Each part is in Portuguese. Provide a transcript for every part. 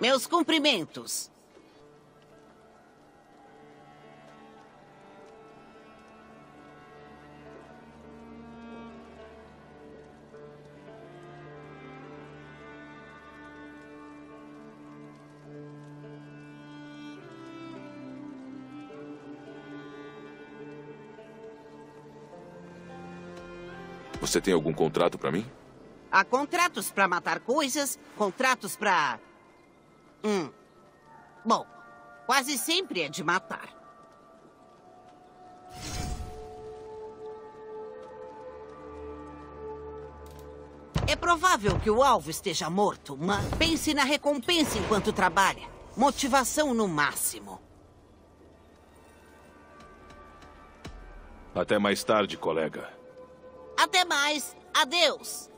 Meus cumprimentos. Você tem algum contrato para mim? Há contratos para matar coisas, contratos para. Hum. Bom, quase sempre é de matar. É provável que o alvo esteja morto, mas pense na recompensa enquanto trabalha. Motivação no máximo. Até mais tarde, colega. Até mais. Adeus.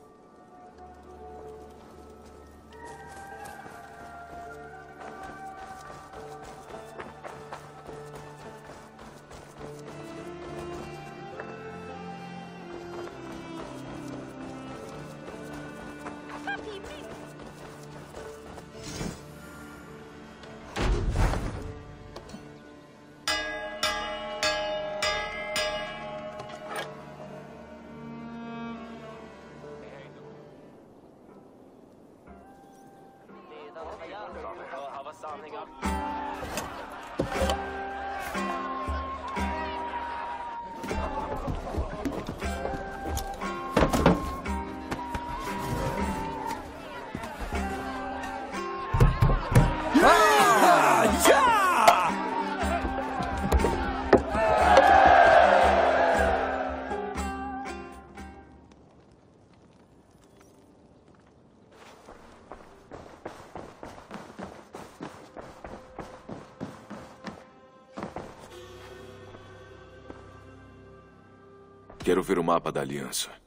Ver o mapa da Aliança.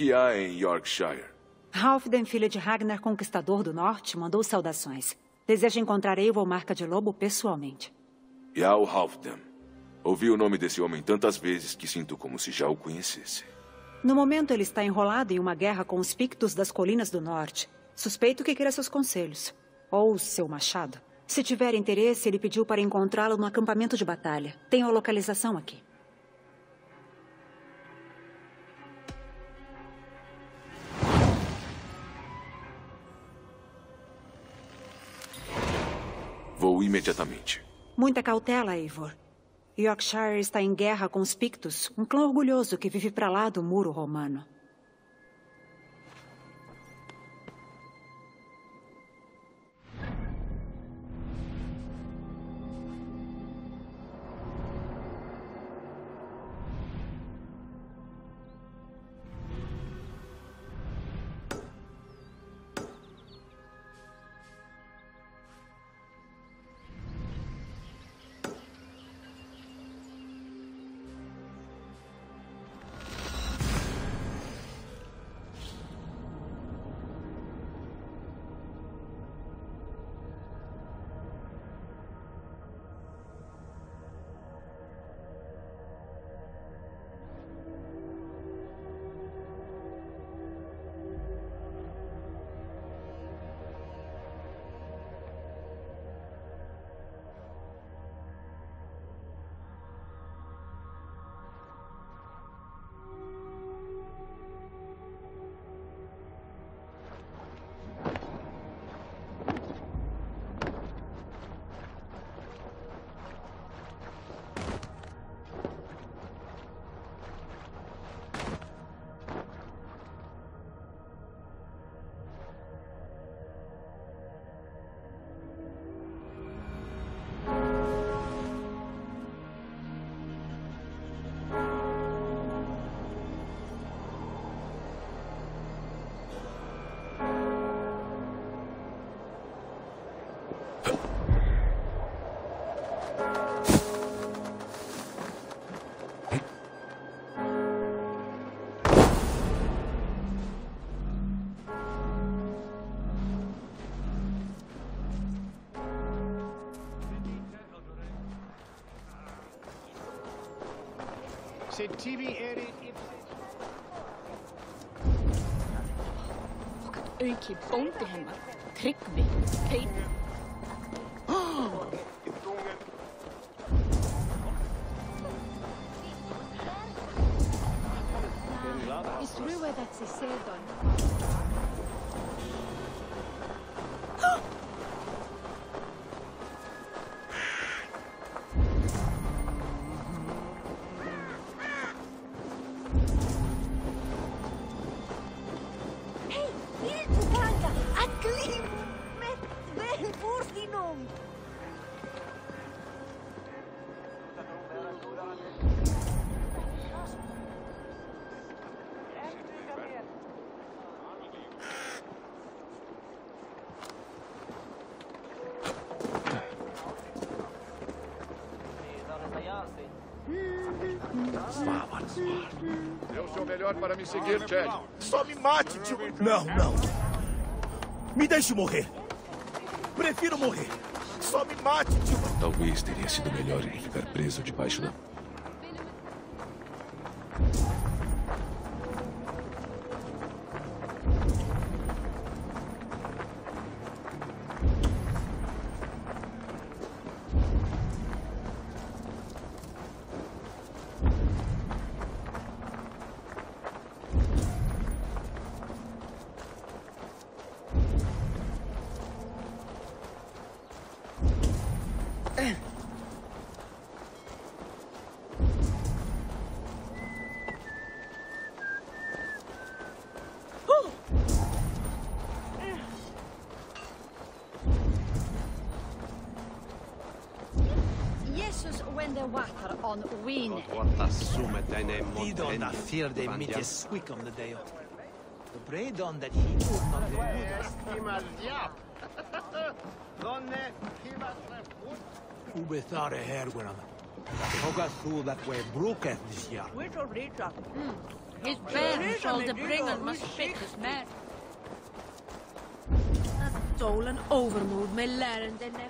Que há em Yorkshire? Halfden, filho de Ragnar Conquistador do Norte, mandou saudações. Deseja encontrar Eivor Marca de Lobo pessoalmente. Jarl Halfdan. Ouvi o nome desse homem tantas vezes que sinto como se já o conhecesse. No momento, ele está enrolado em uma guerra com os Pictos das Colinas do Norte. Suspeito que queira seus conselhos. Ou seu machado. Se tiver interesse, ele pediu para encontrá-lo no acampamento de batalha. Tenho a localização aqui. Imediatamente. Muita cautela, Eivor. Yorkshire está em guerra com os Pictos, um clã orgulhoso que vive para lá do muro romano. TV Þótt auki bóndi hennar, tryggvi, peinu. Oh! Í struða þetta. Para me seguir, Chad. Só me mate, tio. Não, não. Me deixe morrer. Prefiro morrer. Só me mate, tio. Talvez teria sido melhor ele ficar preso debaixo da. on winning. We don't fear they meet a squeak on the day of. the Pray don that he would not be good. Ube thar e her gwenam. Hoga thu that way bruketh this year. Which hmm. of Rita? His bear shall the bringer must fit his man. Stolen overmood, my laren, they never.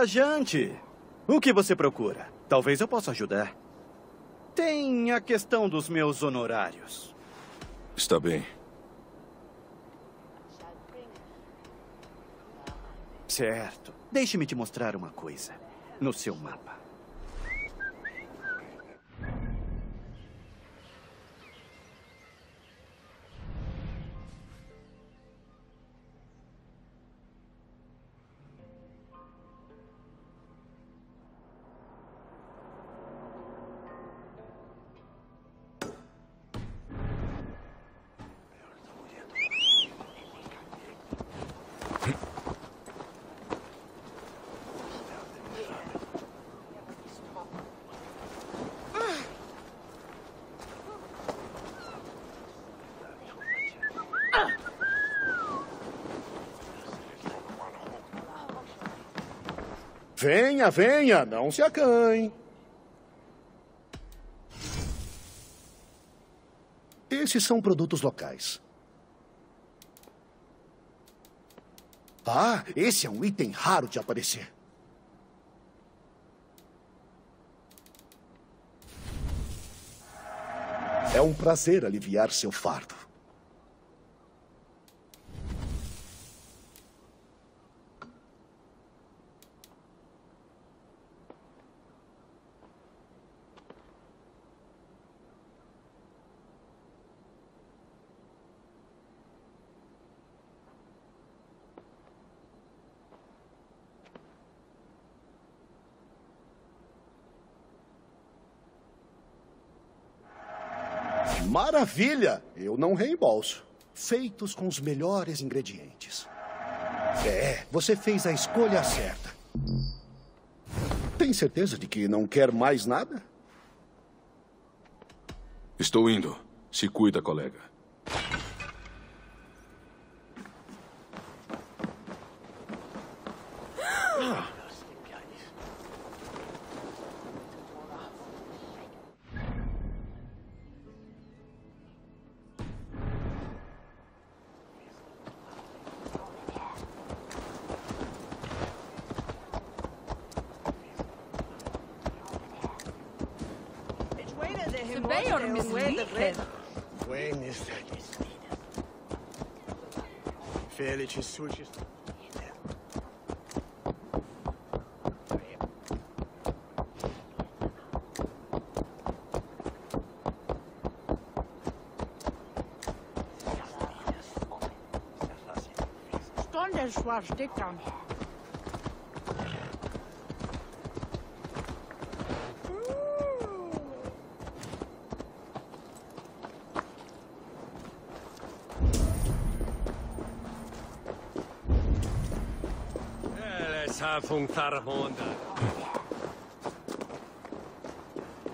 Viajante! O que você procura? Talvez eu possa ajudar. Tem a questão dos meus honorários. Está bem. Certo. Deixe-me te mostrar uma coisa. No seu mapa. Venha, venha, não se acanhe. Esses são produtos locais. Ah, esse é um item raro de aparecer. É um prazer aliviar seu fardo. Maravilha! Eu não reembolso. Feitos com os melhores ingredientes. É, você fez a escolha certa. Tem certeza de que não quer mais nada? Estou indo. Se cuida, colega. Quoi, steht dann.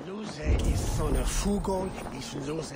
Lose ist so eine Fugung, ist Lose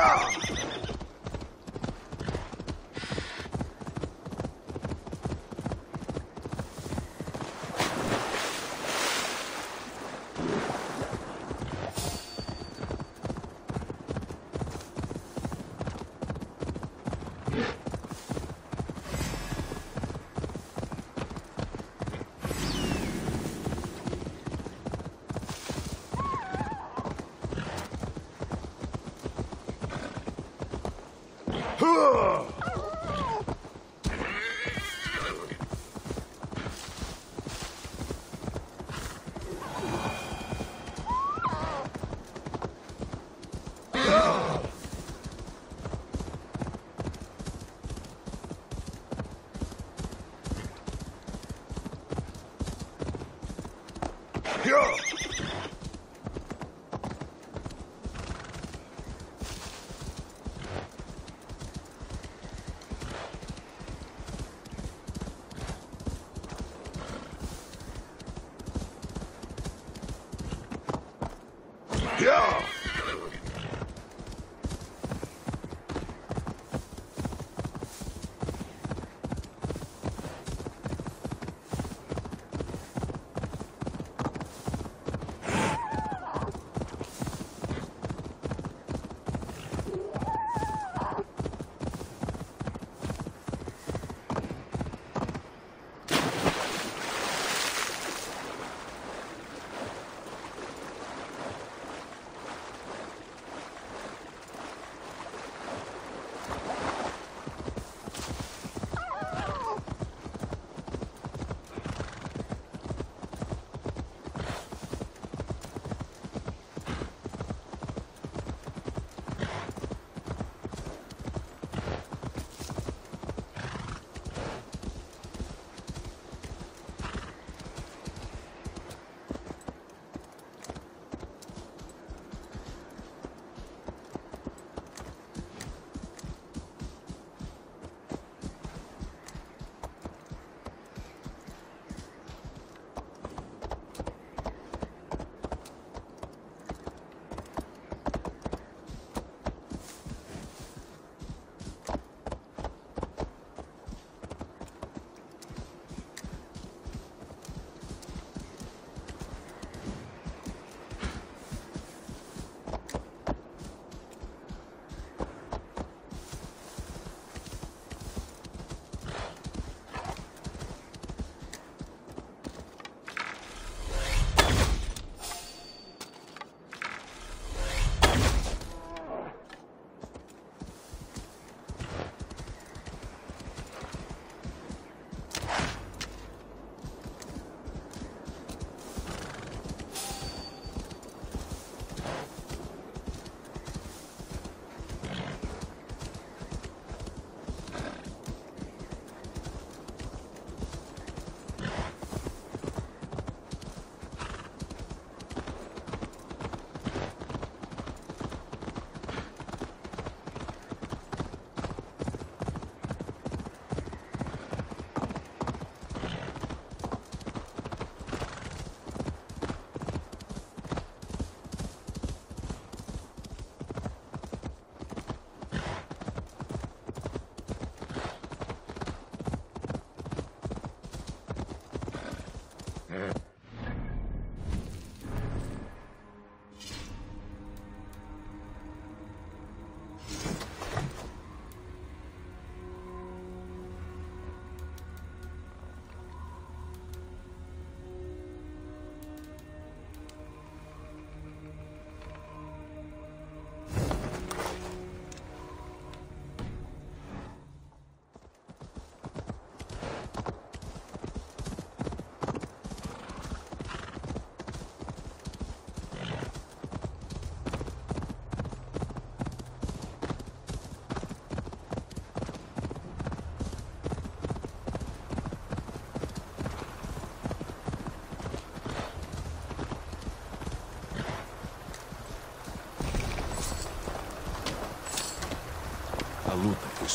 down.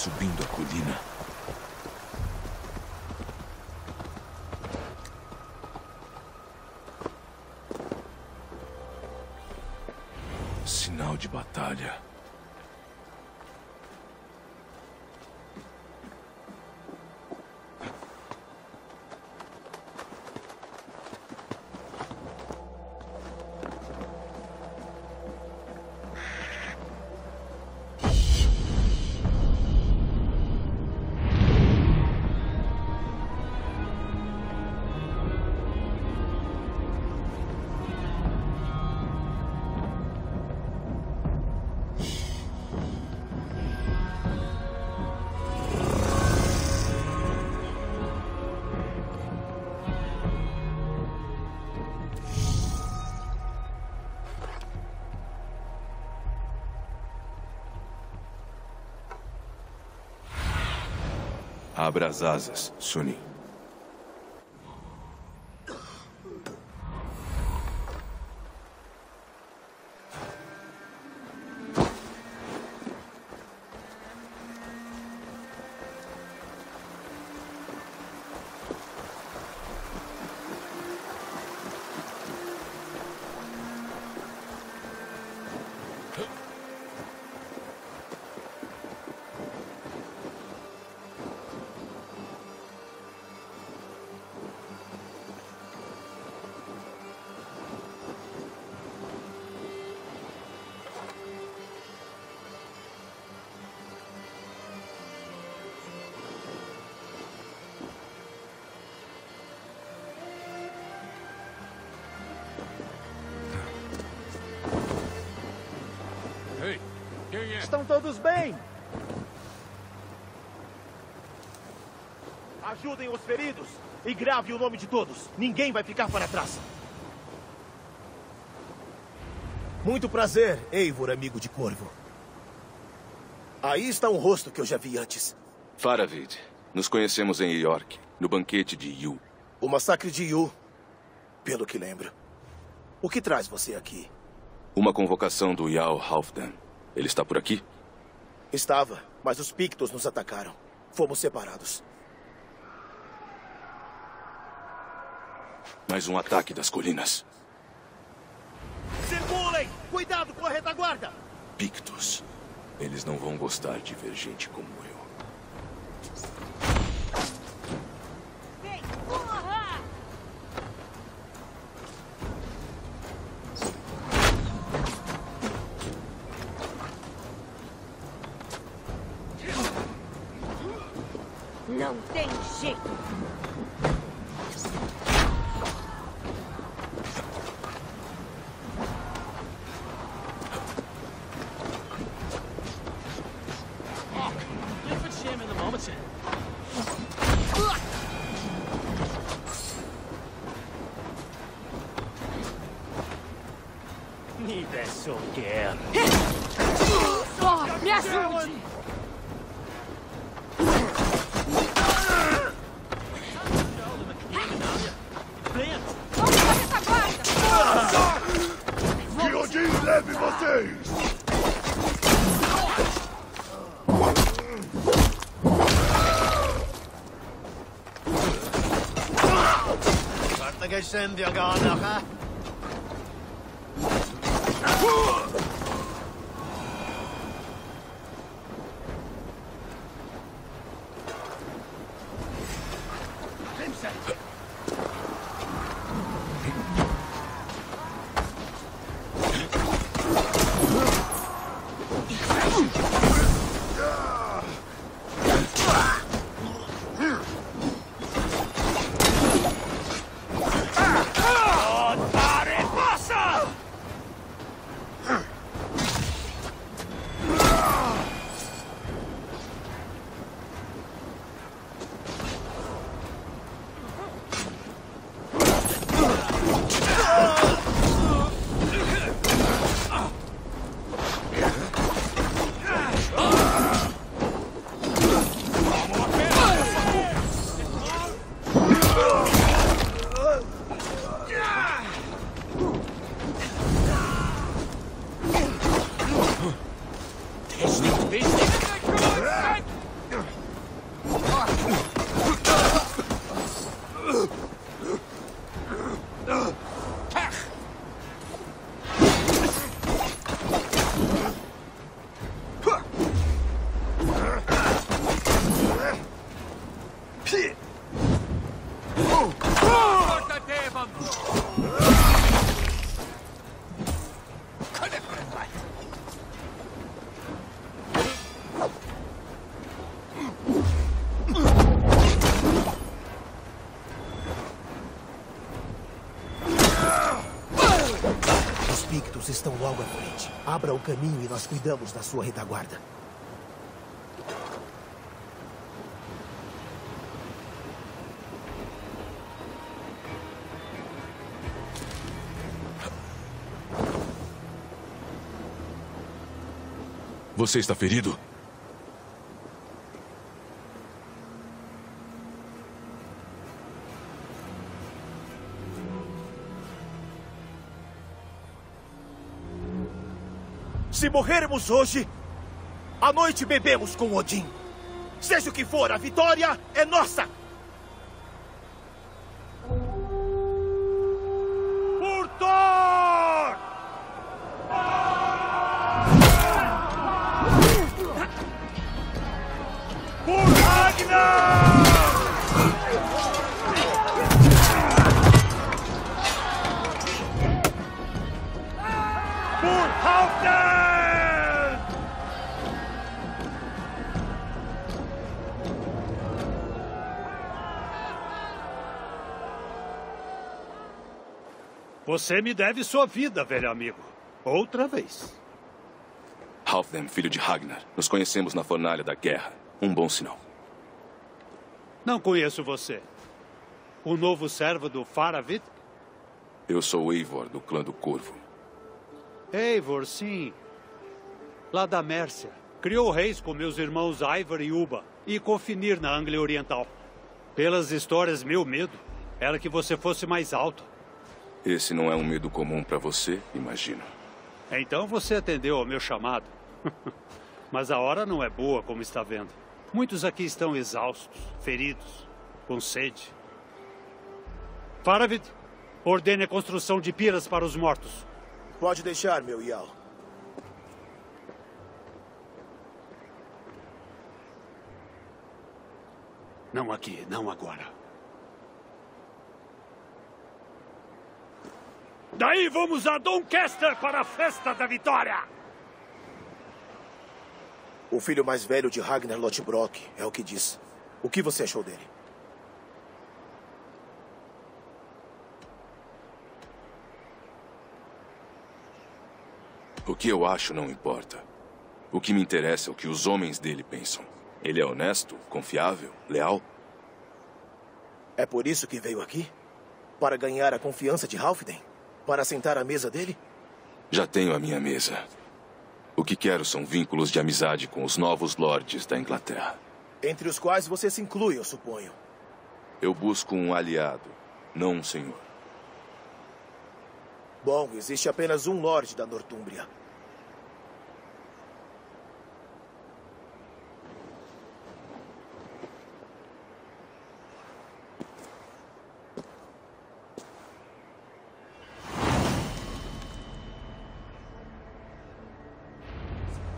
Subindo a colina. Sinal de batalha. Abra as asas, Sunin. Estão todos bem? Ajudem os feridos e grave o nome de todos. Ninguém vai ficar para trás. Muito prazer, Eivor, amigo de Corvo. Aí está um rosto que eu já vi antes. Faravid, nos conhecemos em York, no banquete de Yu. O massacre de Yu, pelo que lembro. O que traz você aqui? Uma convocação do Yao Halfdan. Ele está por aqui? Estava, mas os Pictos nos atacaram. Fomos separados. Mais um ataque das colinas. Circulem! Cuidado com a retaguarda! Pictos. Eles não vão gostar de ver gente como eu. Os Estão logo à frente. Abra o caminho e nós cuidamos da sua retaguarda. Você está ferido? Morrermos hoje, à noite bebemos com Odin. Seja o que for, a vitória é nossa! Você me deve sua vida, velho amigo. Outra vez. Halfdan, filho de Ragnar. Nos conhecemos na fornalha da guerra. Um bom sinal. Não conheço você. O novo servo do Faravit? Eu sou Eivor, do clã do Corvo. Eivor, sim. Lá da Mércia. Criou reis com meus irmãos Ivar e Uba. E Confinir na Anglia Oriental. Pelas histórias, meu medo era que você fosse mais alto. Esse não é um medo comum para você, imagino. Então você atendeu ao meu chamado. Mas a hora não é boa, como está vendo. Muitos aqui estão exaustos, feridos, com sede. Faravid, ordene a construção de piras para os mortos. Pode deixar, meu Yal. Não aqui, não agora. Daí vamos a Doncaster para a festa da vitória! O filho mais velho de Ragnar Lothbrok é o que diz. O que você achou dele? O que eu acho não importa. O que me interessa é o que os homens dele pensam. Ele é honesto, confiável, leal? É por isso que veio aqui? Para ganhar a confiança de Halfden? Para sentar à mesa dele? Já tenho a minha mesa. O que quero são vínculos de amizade com os novos lordes da Inglaterra. Entre os quais você se inclui, eu suponho. Eu busco um aliado, não um senhor. Bom, existe apenas um lorde da Nortúmbria.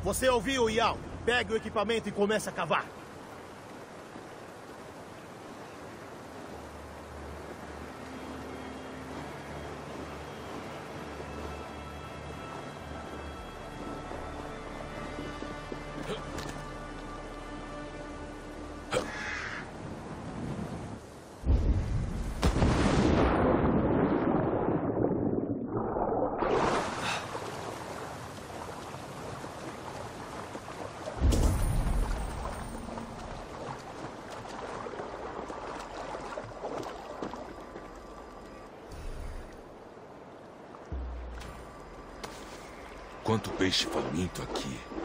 Você ouviu, Yao? Pegue o equipamento e comece a cavar. Peixe faminto aqui.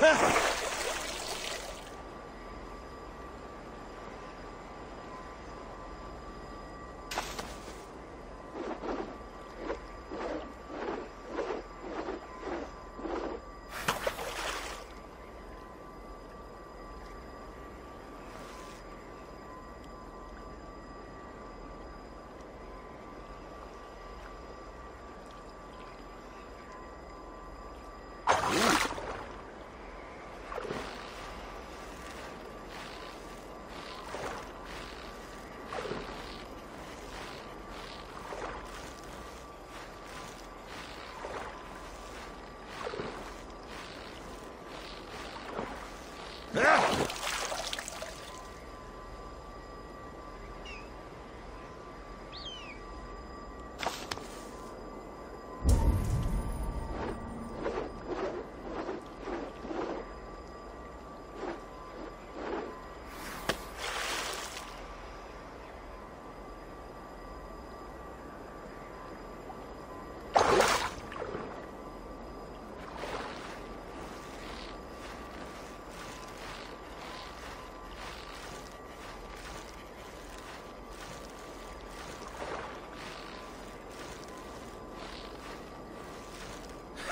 诶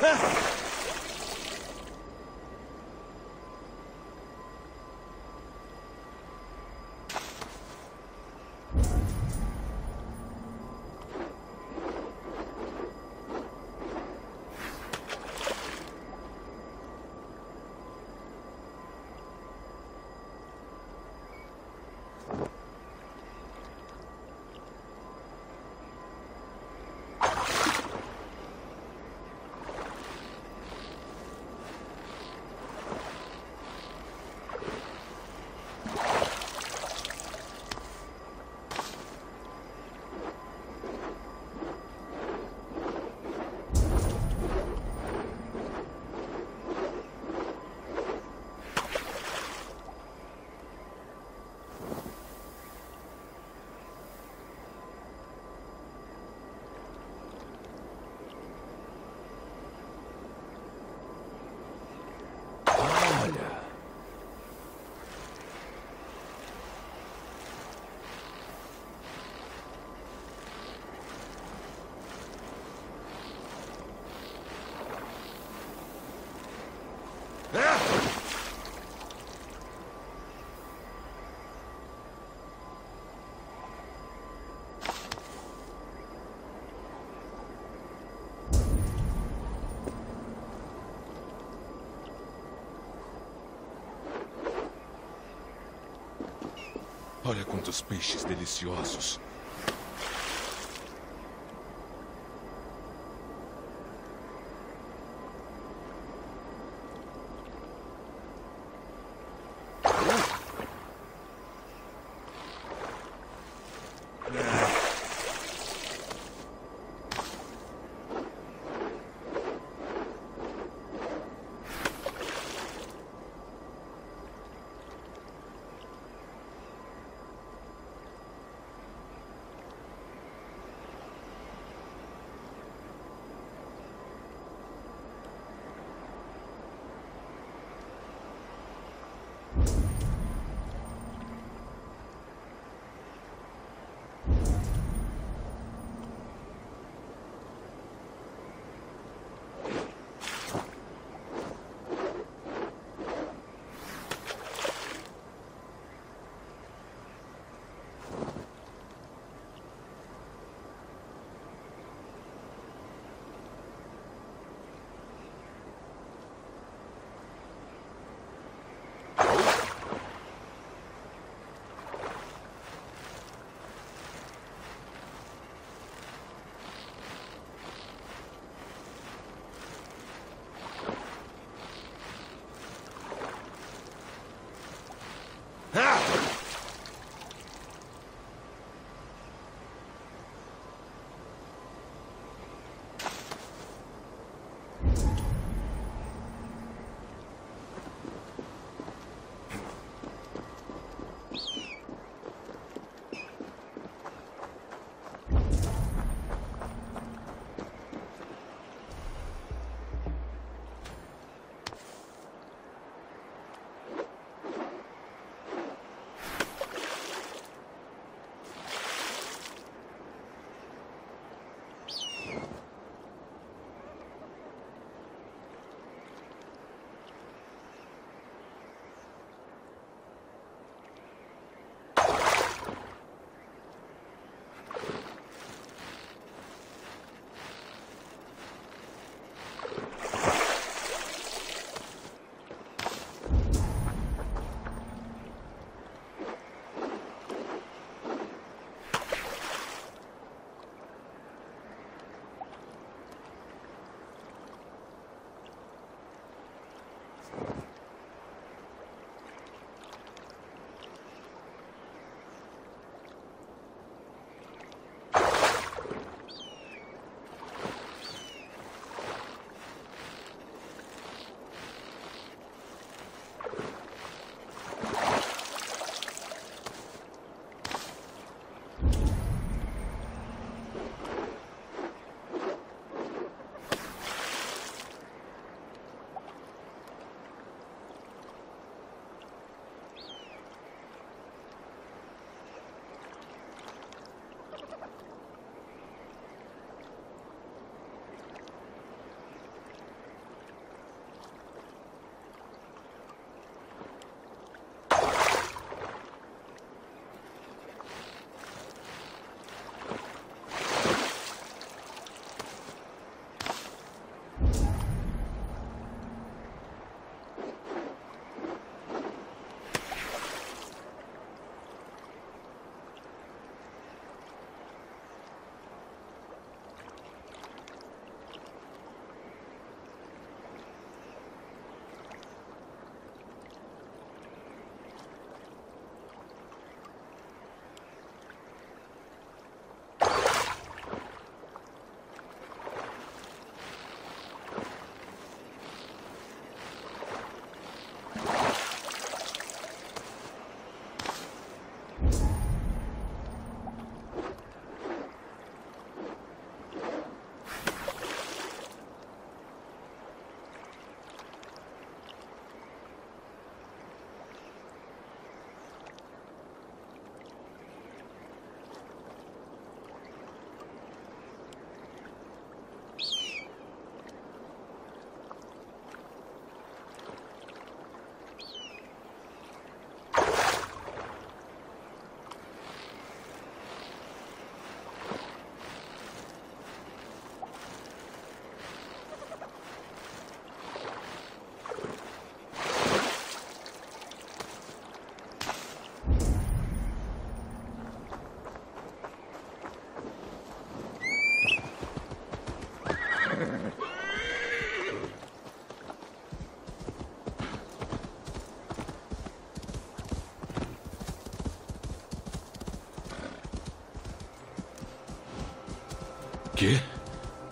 Ha! Olha quantos peixes deliciosos. Ah!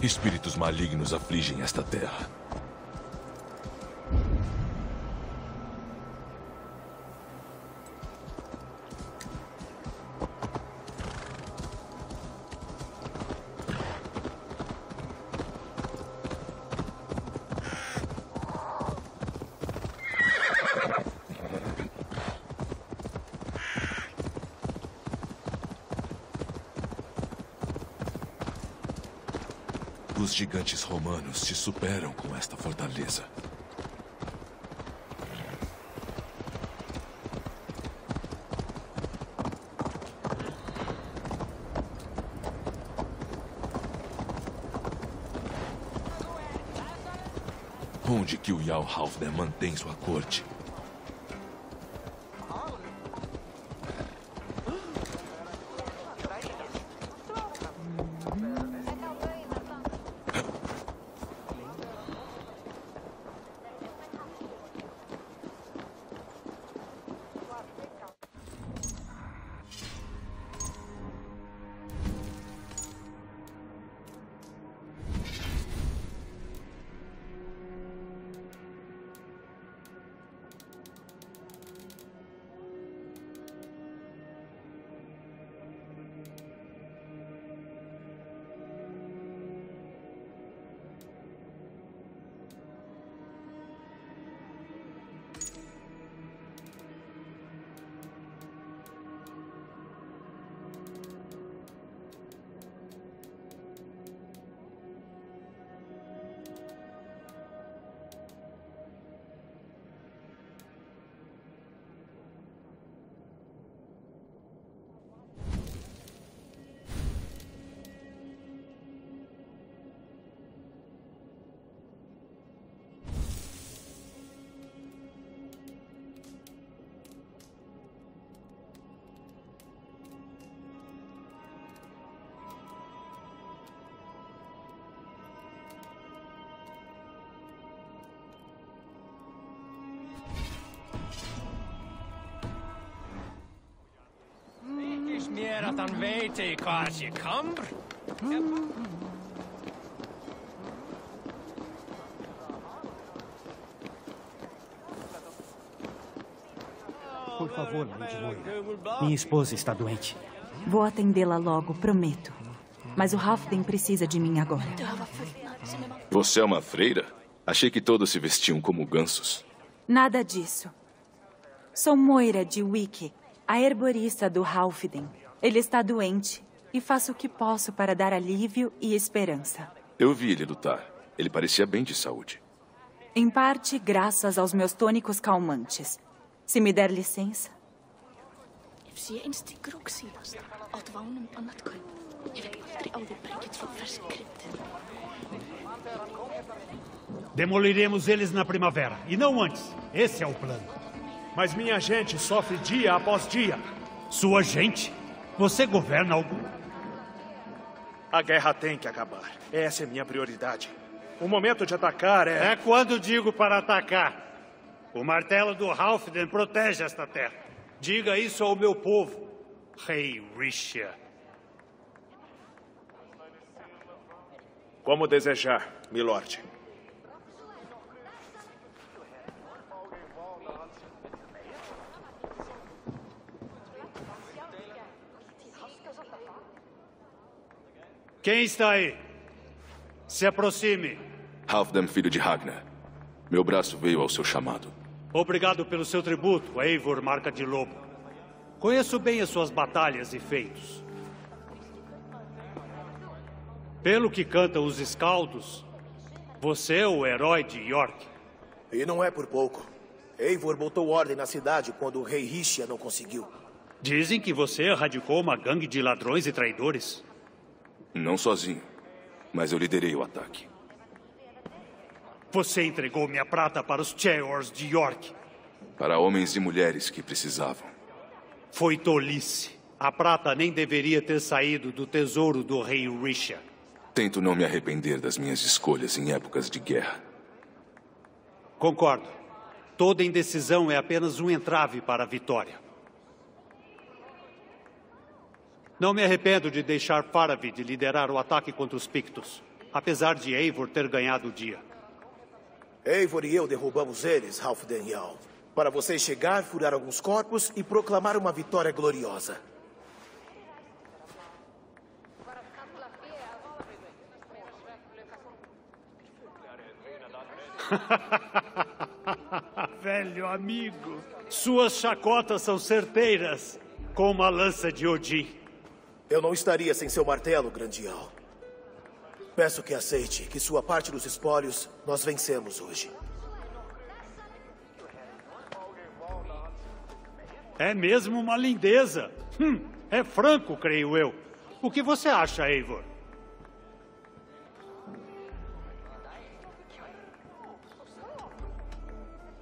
Espíritos malignos afligem esta terra. Os gigantes romanos te superam com esta fortaleza. Onde que o Jarl Halfdan mantém sua corte? Hvað sé kamr? Por favor, Lady Moira. Minha esposa está doente. Vou atendê-la logo, prometo. Mas o Halfden precisa de mim agora. Você é uma freira? Achei que todos se vestiam como gansos. Nada disso. Sou Moira de Wiki, a herborista do Halfden. Ele está doente e faço o que posso para dar alívio e esperança. Eu vi ele lutar. Ele parecia bem de saúde. Em parte, graças aos meus tônicos calmantes. Se me der licença. Demoliremos eles na primavera, e não antes. Esse é o plano. Mas minha gente sofre dia após dia. Sua gente? Você governa algum? A guerra tem que acabar. Essa é minha prioridade. O momento de atacar é. É quando digo para atacar. O martelo do Halfden protege esta terra. Diga isso ao meu povo, Rei Risha. Como desejar, milord. Quem está aí? Se aproxime. Halfdan, filho de Ragnar. Meu braço veio ao seu chamado. Obrigado pelo seu tributo, Eivor Marca de Lobo. Conheço bem as suas batalhas e feitos. Pelo que cantam os escaldos, você é o herói de York. E não é por pouco. Eivor botou ordem na cidade quando o rei Rishia não conseguiu. Dizem que você erradicou uma gangue de ladrões e traidores. Não sozinho, mas eu liderei o ataque. Você entregou minha prata para os Cheors de York. Para homens e mulheres que precisavam. Foi tolice. A prata nem deveria ter saído do tesouro do rei Risha. Tento não me arrepender das minhas escolhas em épocas de guerra. Concordo. Toda indecisão é apenas um entrave para a vitória. Não me arrependo de deixar Faravid liderar o ataque contra os Pictos, apesar de Eivor ter ganhado o dia. Eivor e eu derrubamos eles, Ralph Daniel, para você chegar, furar alguns corpos e proclamar uma vitória gloriosa. Velho amigo, suas chacotas são certeiras, como a lança de Odin. Eu não estaria sem seu martelo, Grandial. Peço que aceite que sua parte dos espólios nós vencemos hoje. É mesmo uma lindeza. Hum, é franco, creio eu. O que você acha, Eivor?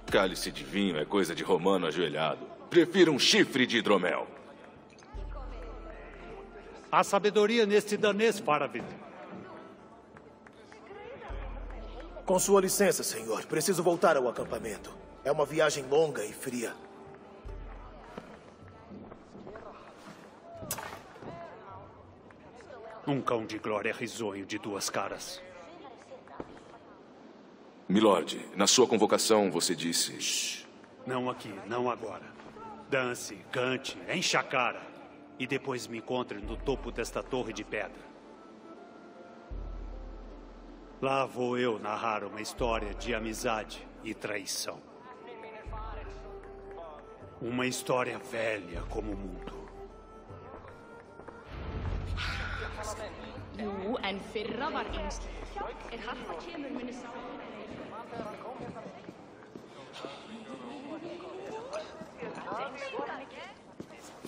Cálice de vinho é coisa de romano ajoelhado. Prefiro um chifre de hidromel. Há sabedoria neste danês, Faravid. Com sua licença, senhor, preciso voltar ao acampamento. É uma viagem longa e fria. Um cão de glória risonho de duas caras. Milord, na sua convocação você disse. Shhh. Não aqui, não agora. Dance, cante, encha a cara. E depois me encontre no topo desta torre de pedra. Lá vou eu narrar uma história de amizade e traição. Uma história velha como o mundo. Jú, en fyrra var einslegt. Er Harpa kemur minni sá.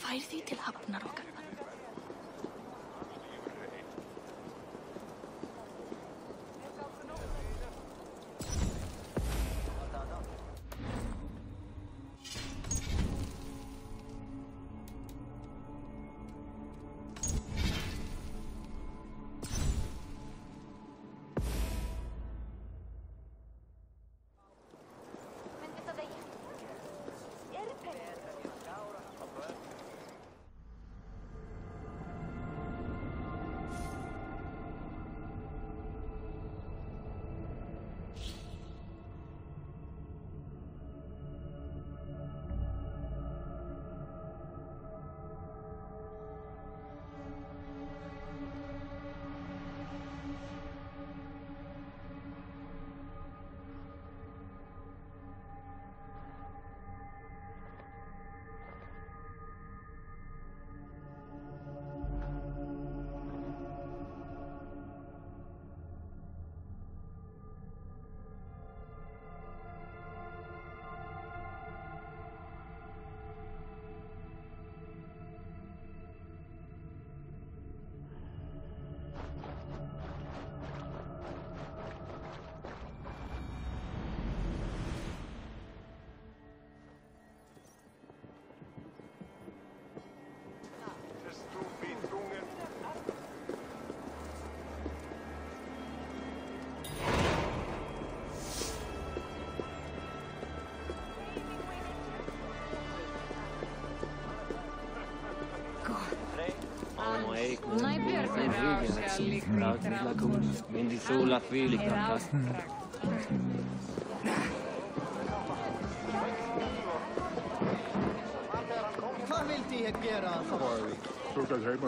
فهرثيتي الأب نروكت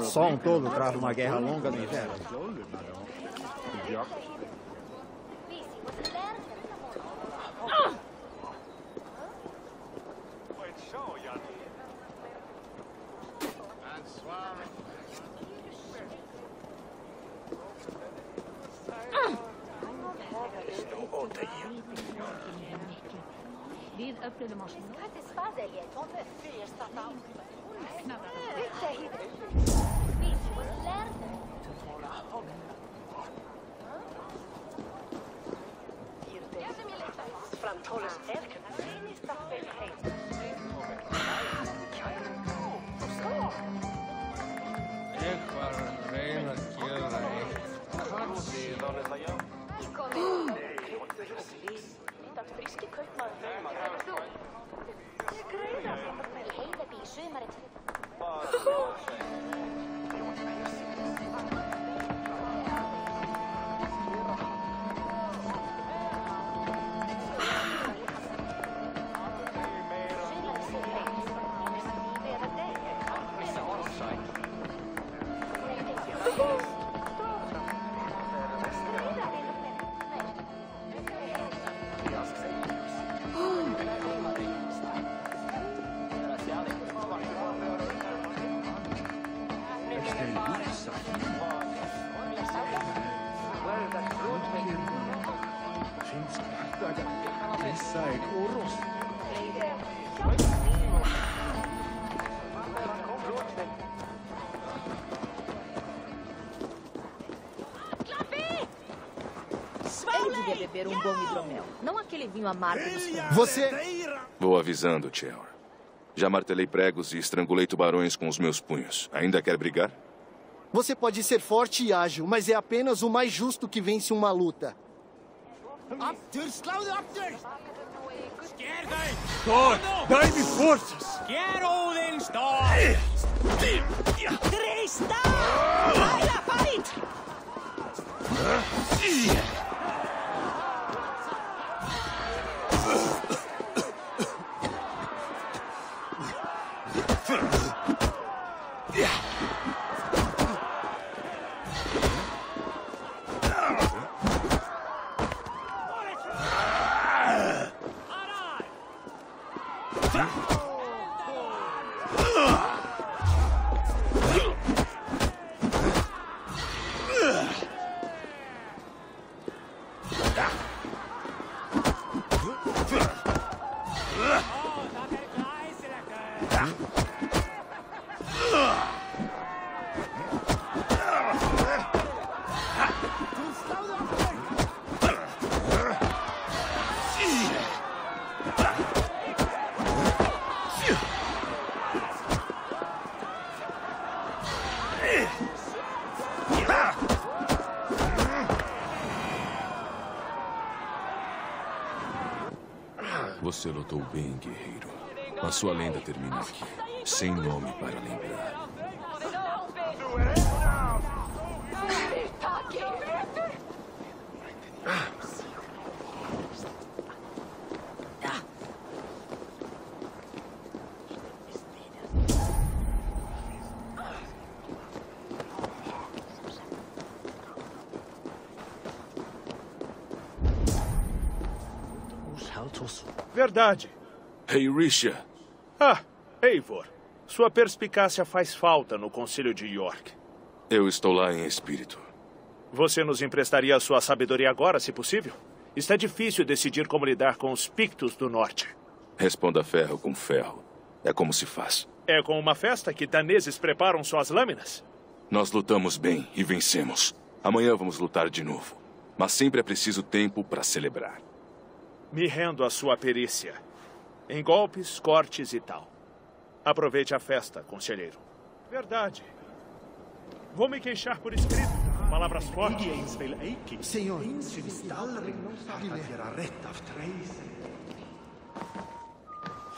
Só um tolo trava uma guerra longa no inverno. Absolument. Vad det spader igen? Vad är fyrstatam? Inte hittar. Heilebi í sumarið. Ele vinho amargo dos fundos. Você. Vou avisando, Tiel. Já martelei pregos e estrangulei tubarões com os meus punhos. Ainda quer brigar? Você pode ser forte e ágil, mas é apenas o mais justo que vence uma luta. Thor, dai-me forças! Get Odin's dog! Trista! Vai lá, Farid! Bem, guerreiro. A sua lenda termina aqui. Sem nome para lembrar. Verdade. Rei Risha, Ah, Eivor. Sua perspicácia faz falta no Conselho de York. eu estou lá em espírito. Você nos emprestaria a sua sabedoria agora, se possível? Está difícil decidir como lidar com os Pictos do Norte. Responda ferro com ferro. É como se faz. É com uma festa que daneses preparam suas lâminas? Nós lutamos bem e vencemos. Amanhã vamos lutar de novo. Mas sempre é preciso tempo para celebrar. Me rendo à sua perícia. Em golpes, cortes e tal. Aproveite a festa, conselheiro. Verdade. Vou me queixar por escrito. Palavras fortes. Senhor.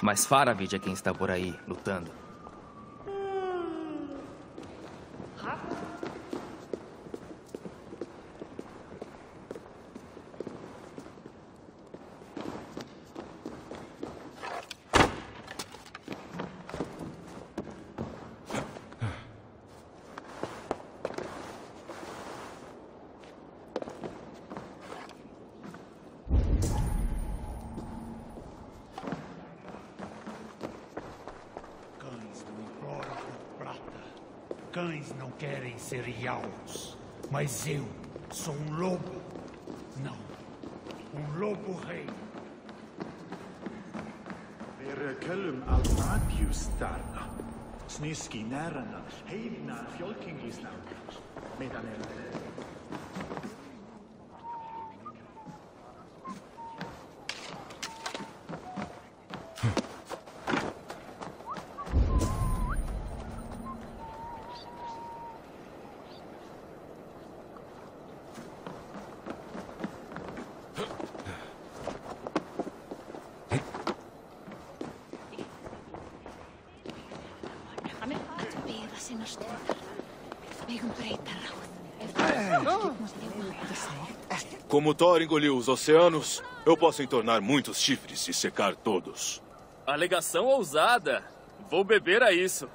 Mas Faravid é quem está por aí, lutando. Cães não imploram por prata. Cães não querem ser yaus. Mas eu sou um lobo. Não. Um lobo rei. Við köllum Almatius þarna. Sníski Como Thor engoliu os oceanos, eu posso entornar muitos chifres e secar todos. Alegação ousada. Vou beber a isso.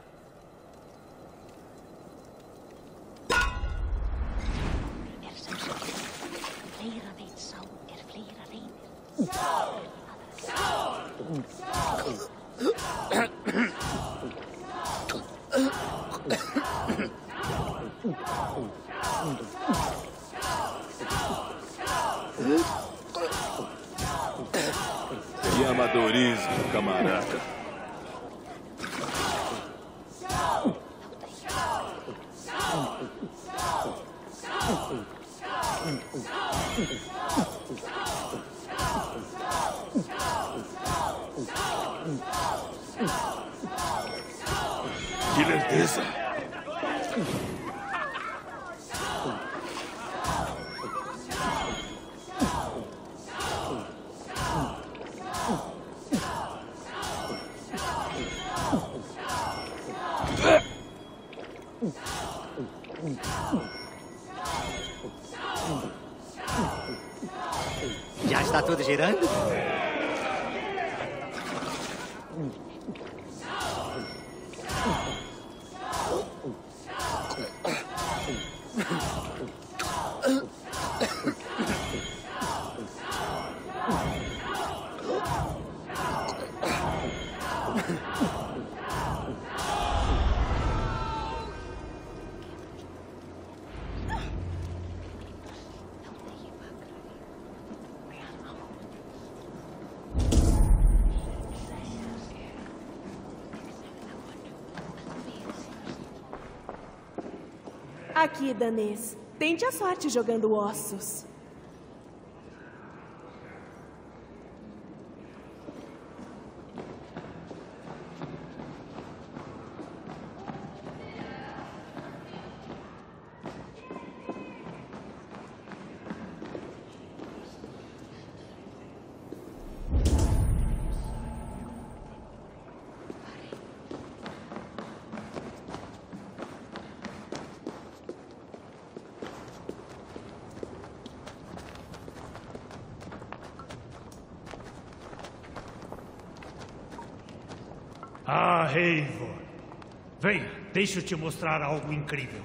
Aqui, danês. Tente a sorte jogando ossos. Ah, Eivor. Venha, deixa eu te mostrar algo incrível.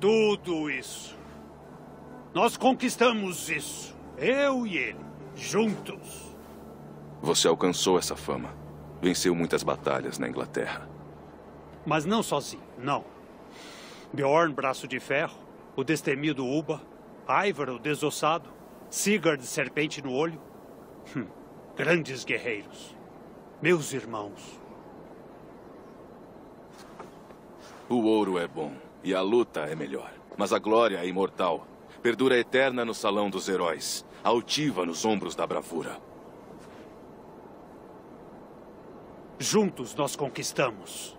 Tudo isso. Nós conquistamos isso. Eu e ele. Juntos. Você alcançou essa fama. Venceu muitas batalhas na Inglaterra. Mas não sozinho, não. Bjorn, braço de ferro. O destemido Uba. Ivar, o desossado. Sigurd, serpente no olho. Hum, grandes guerreiros. Meus irmãos. O ouro é bom e a luta é melhor. Mas a glória é imortal. Perdura eterna no salão dos heróis. Altiva nos ombros da bravura. Juntos nós conquistamos.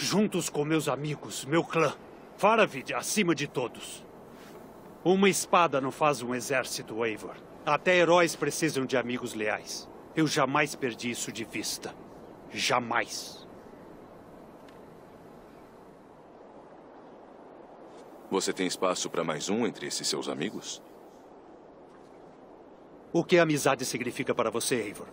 Juntos com meus amigos, meu clã. Faravid acima de todos. Uma espada não faz um exército, Eivor. Até heróis precisam de amigos leais. Eu jamais perdi isso de vista. Jamais. Você tem espaço para mais um entre esses seus amigos? O que amizade significa para você, Eivor?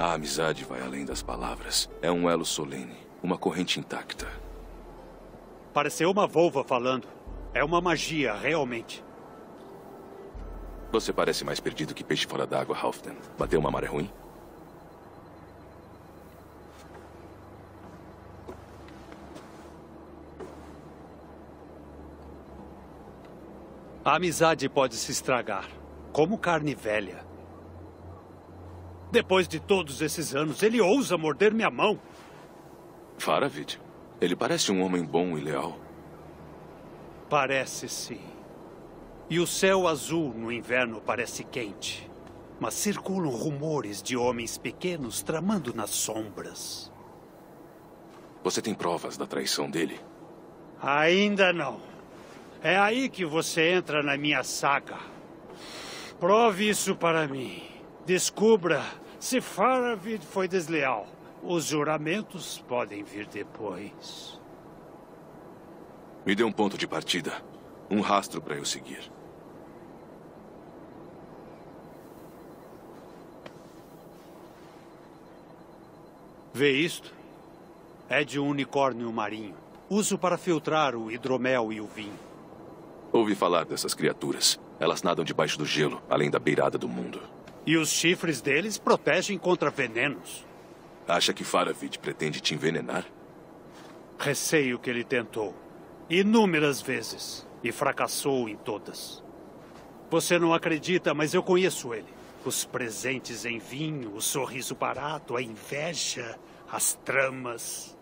A amizade vai além das palavras. É um elo solene, uma corrente intacta. Pareceu uma volva falando. É uma magia, realmente. Você parece mais perdido que peixe fora d'água, Halfdan. Bateu uma maré ruim? A amizade pode se estragar, como carne velha. Depois de todos esses anos, ele ousa morder minha mão. Faravid, ele parece um homem bom e leal. Parece sim. E o céu azul no inverno parece quente. Mas circulam rumores de homens pequenos tramando nas sombras. Você tem provas da traição dele? Ainda não. É aí que você entra na minha saga. Prove isso para mim. Descubra se Faravid foi desleal. Os juramentos podem vir depois. Me dê um ponto de partida. Um rastro para eu seguir. Vê isto? É de um unicórnio marinho. Uso para filtrar o hidromel e o vinho. Ouvi falar dessas criaturas. Elas nadam debaixo do gelo, além da beirada do mundo. E os chifres deles protegem contra venenos. Acha que Faravid pretende te envenenar? Receio que ele tentou. Inúmeras vezes. E fracassou em todas. Você não acredita, mas eu conheço ele. Os presentes em vinho, o sorriso barato, a inveja, as tramas.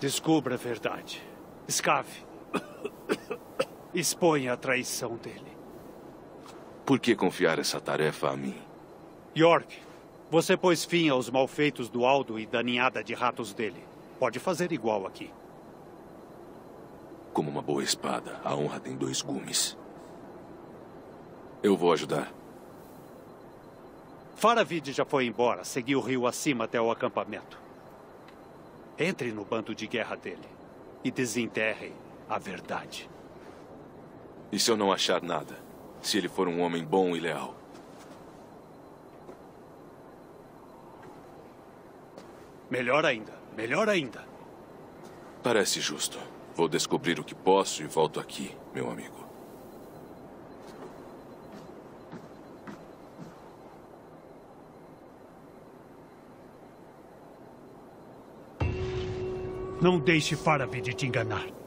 Descubra a verdade. Escave. Exponha a traição dele. Por que confiar essa tarefa a mim? York, você pôs fim aos malfeitos do Aldo e da ninhada de ratos dele. Pode fazer igual aqui. Como uma boa espada, a honra tem dois gumes. Eu vou ajudar. Faravid já foi embora, seguiu o rio acima até o acampamento. Entre no bando de guerra dele e desenterre a verdade. E se eu não achar nada? Se ele for um homem bom e leal? Melhor ainda, melhor ainda. Parece justo. Vou descobrir o que posso e volto aqui, meu amigo. Não deixe Faravid te enganar.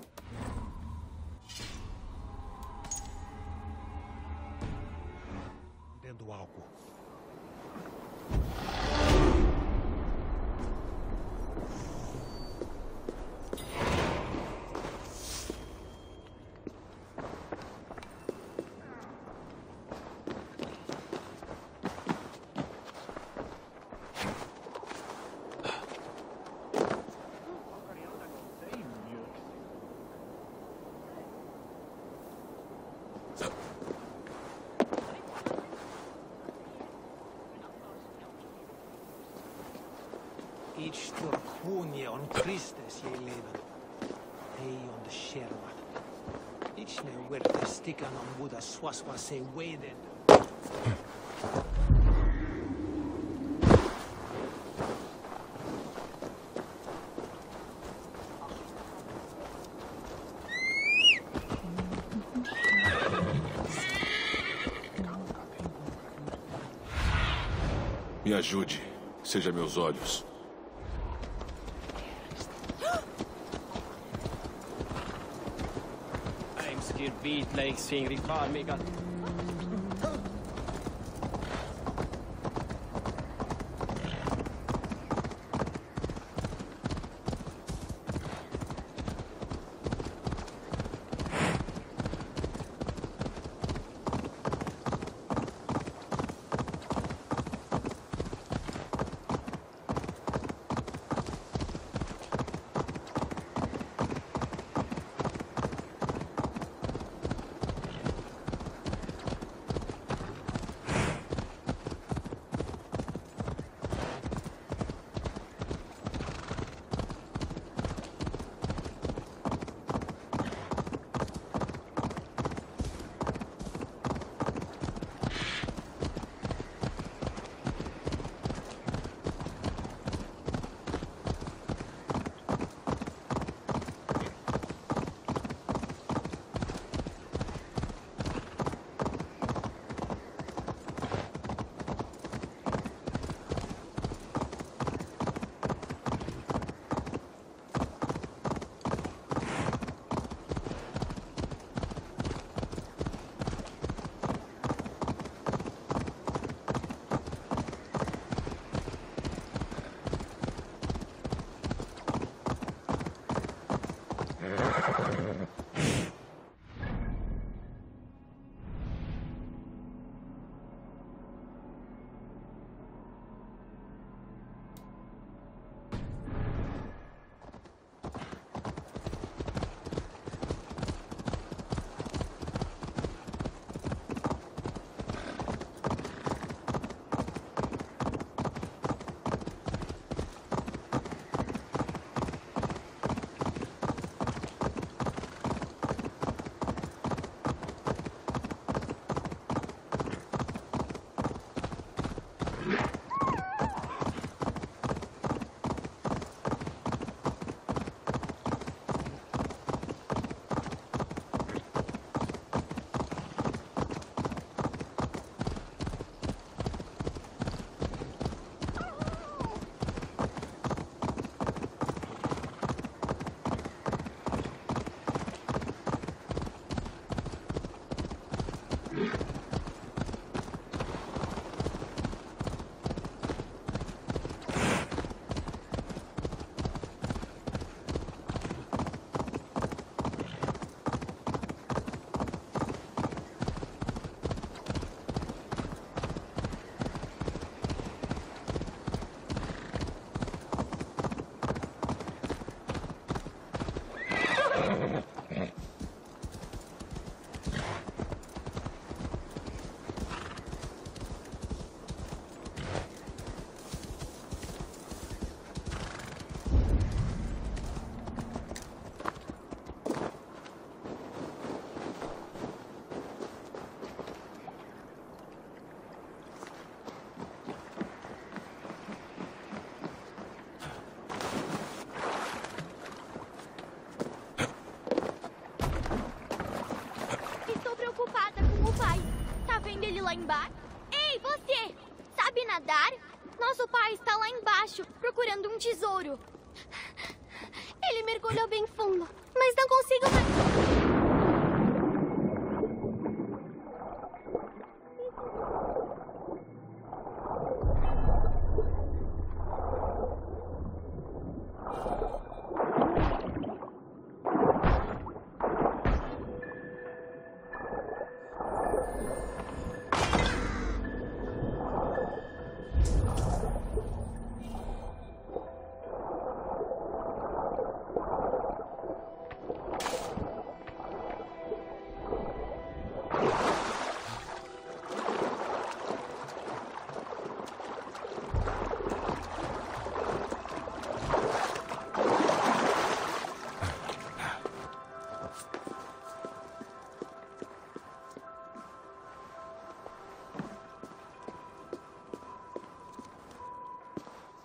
Se weden. Me ajude. Seja meus olhos. Heimskyr vitleikssingri farmiga. lá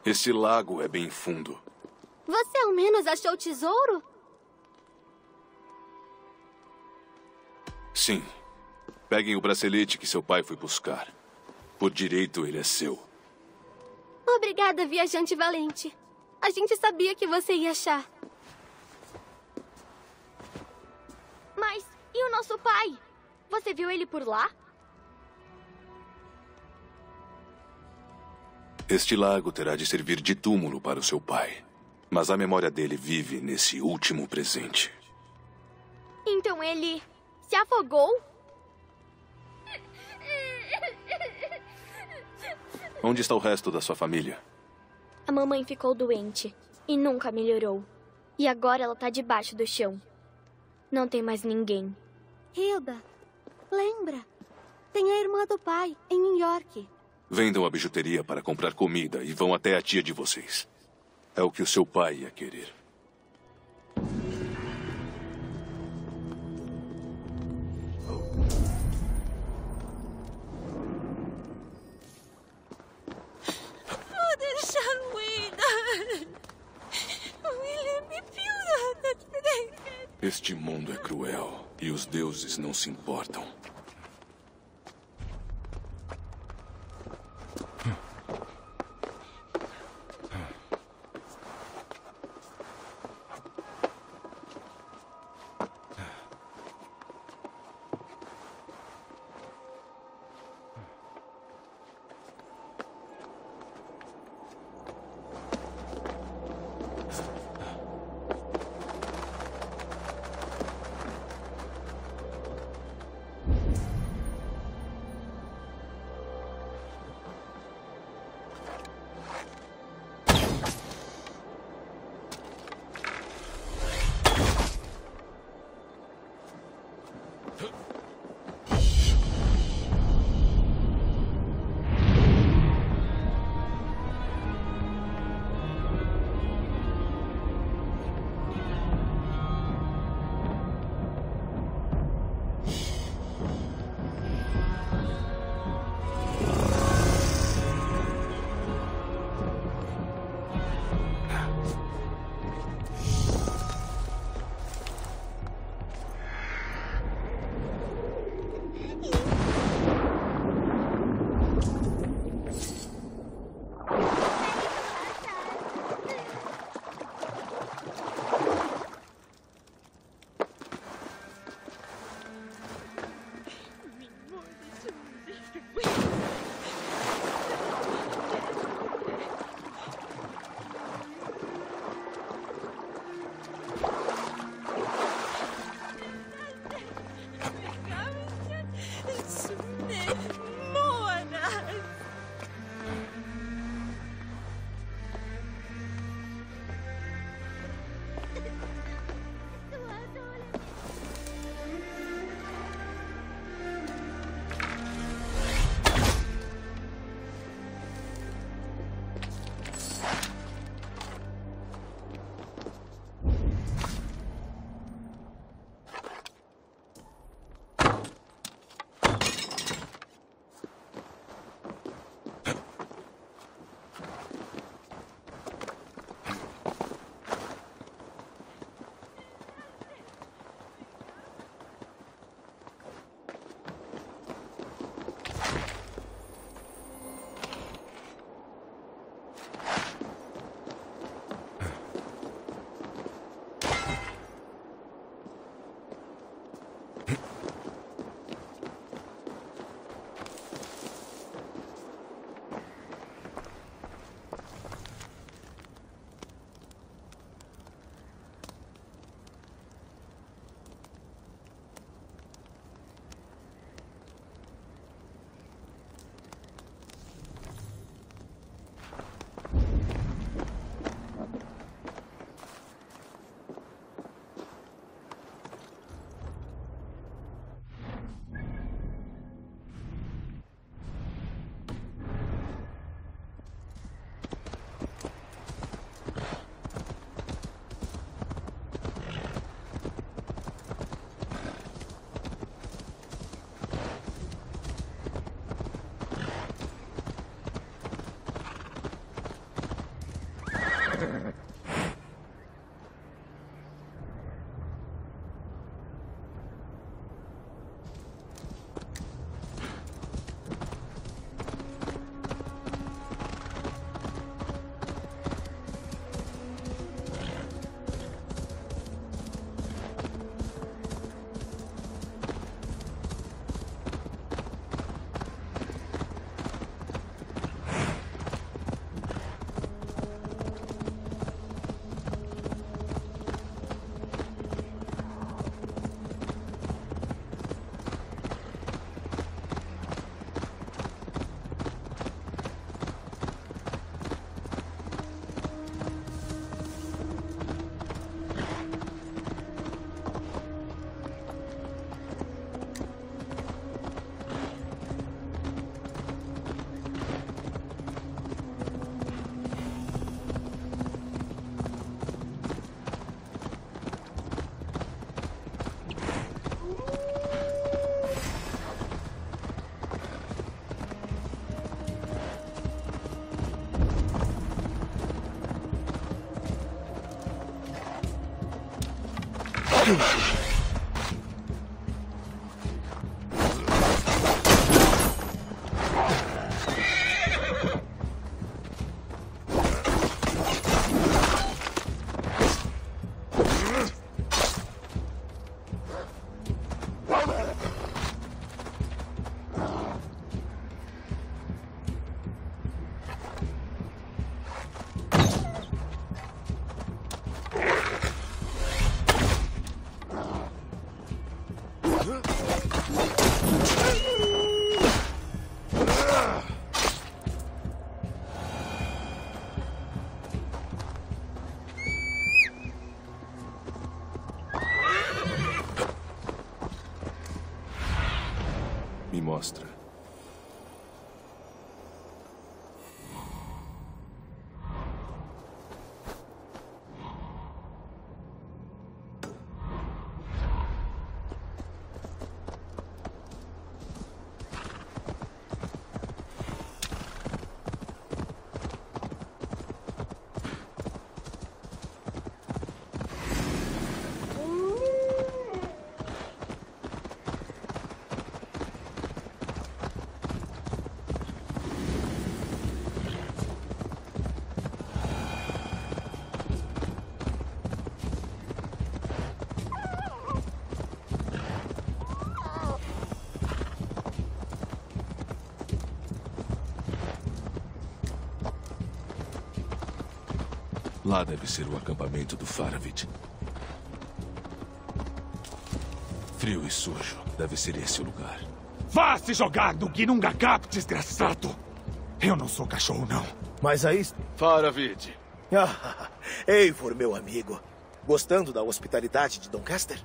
Este lago é bem fundo. Você ao menos achou o tesouro? Sim. Peguem o bracelete que seu pai foi buscar. Por direito, ele é seu. Obrigada, viajante valente. A gente sabia que você ia achar. Mas e o nosso pai? Você viu ele por lá? Este lago terá de servir de túmulo para o seu pai. Mas a memória dele vive nesse último presente. Então ele se afogou? Onde está o resto da sua família? A mamãe ficou doente e nunca melhorou. E agora ela tá debaixo do chão. Não tem mais ninguém. Hilda, lembra? Tem a irmã do pai, em New York. Vendam a bijuteria para comprar comida e vão até a tia de vocês. É o que o seu pai ia querer. Pior. Este mundo é cruel e os deuses não se importam. Lá deve ser o acampamento do Faravit. Frio e sujo. Deve ser esse o lugar. Vá se jogar no Ginungagap, desgraçado! Eu não sou cachorro, não. Mas aí... Faravit. Ah, Eivor, meu amigo. Gostando da hospitalidade de Doncaster?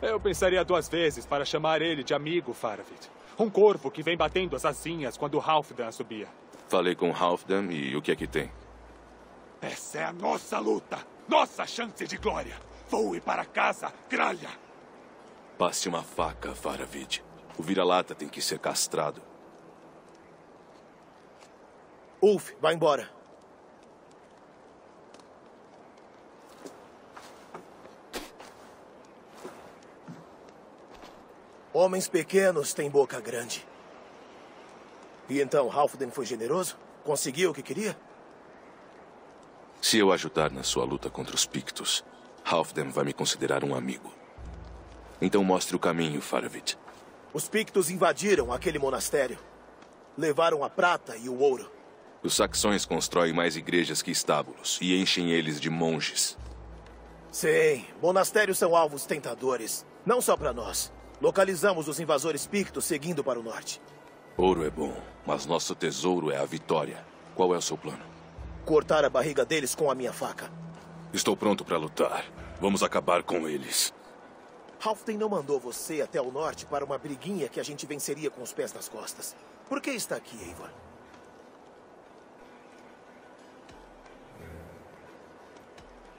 Eu pensaria duas vezes para chamar ele de amigo, Faravit. Um corvo que vem batendo as asinhas quando Halfdan subia. Falei com Halfdan e o que é que tem? Essa é a nossa luta. Nossa chance de glória. Voe para casa, gralha. Passe uma faca, Faravit. O vira-lata tem que ser castrado. Ulf, vá embora. Homens pequenos têm boca grande. E então, Halfden foi generoso? Conseguiu o que queria? Se eu ajudar na sua luta contra os Pictos, Halfdan vai me considerar um amigo. Então mostre o caminho, Faravit. Os Pictos invadiram aquele monastério. Levaram a prata e o ouro. Os saxões constroem mais igrejas que estábulos e enchem eles de monges. Sim, monastérios são alvos tentadores. Não só para nós. Localizamos os invasores Pictos seguindo para o norte. Ouro é bom, mas nosso tesouro é a vitória. Qual é o seu plano? Cortar a barriga deles com a minha faca. Estou pronto para lutar. Vamos acabar com eles. Halfden não mandou você até o norte para uma briguinha que a gente venceria com os pés nas costas. Por que está aqui, Eivor?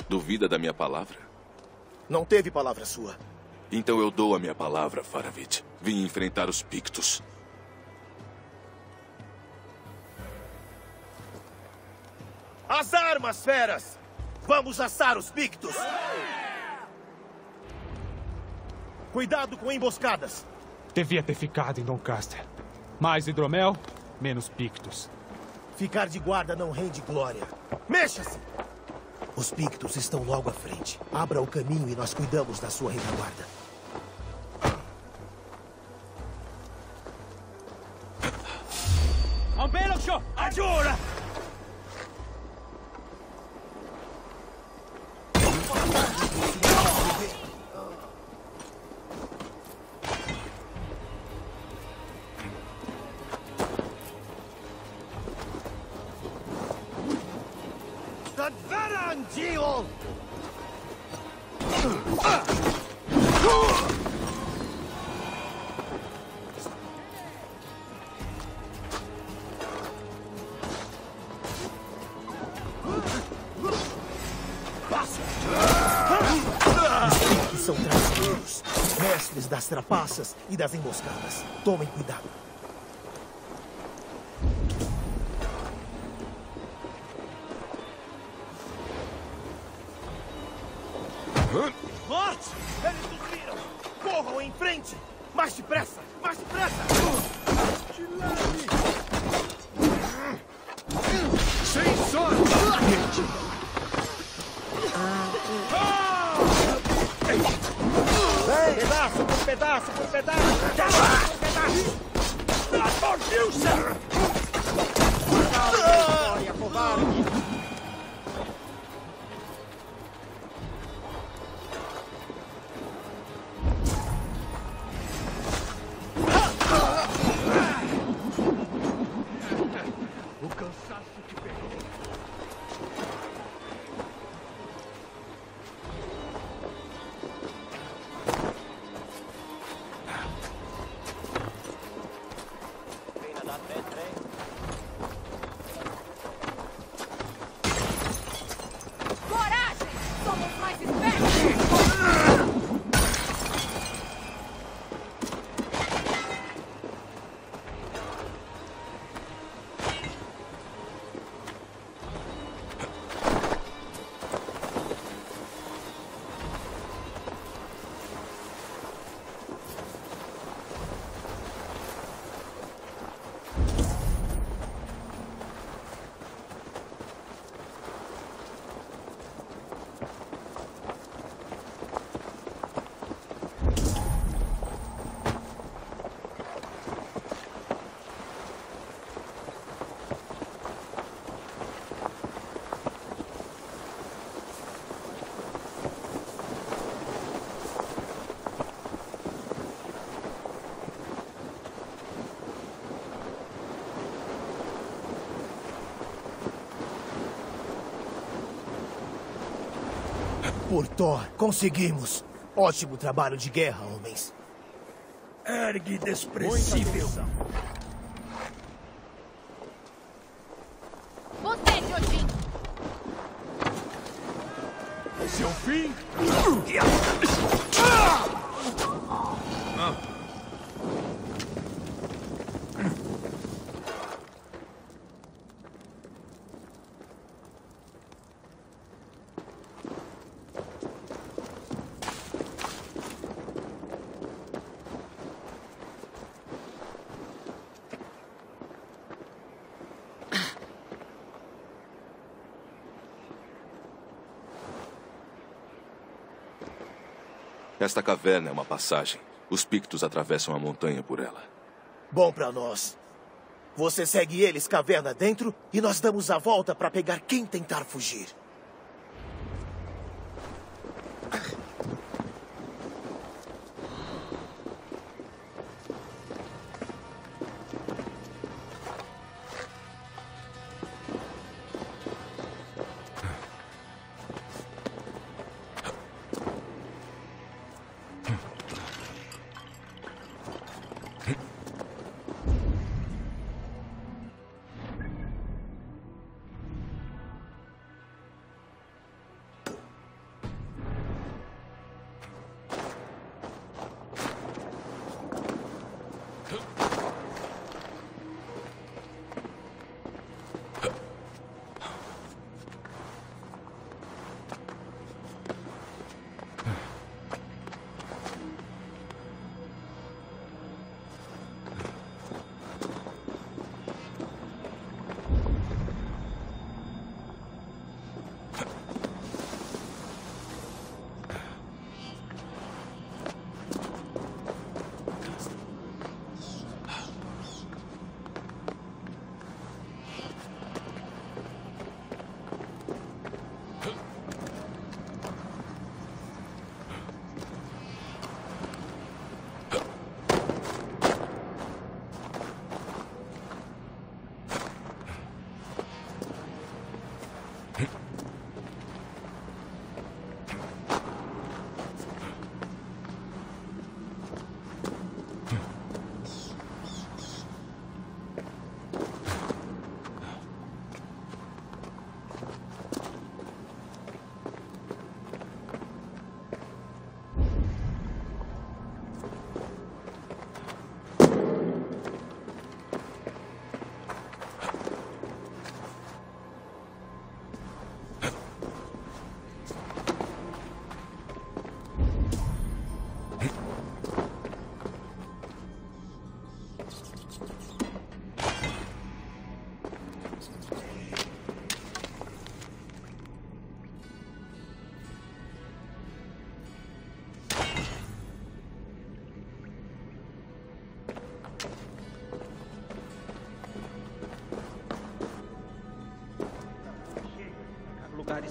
Duvida da minha palavra? Não teve palavra sua. Então eu dou a minha palavra, Faravit. Vim enfrentar os Pictos. As armas, feras! Vamos assar os Pictos! Cuidado com emboscadas! Devia ter ficado em Doncaster. Mais hidromel, menos pictos. Ficar de guarda não rende glória. Mexa-se! Os Pictos estão logo à frente. Abra o caminho e nós cuidamos da sua retaguarda. On Belosho! E das emboscadas. Tomem cuidado. Por Thor, conseguimos! Ótimo trabalho de guerra, homens. Ergue desprezível. Você, Jojin! Seu fim? Esta caverna é uma passagem. Os Pictos atravessam a montanha por ela. Bom pra nós. Você segue eles caverna dentro e nós damos a volta pra pegar quem tentar fugir.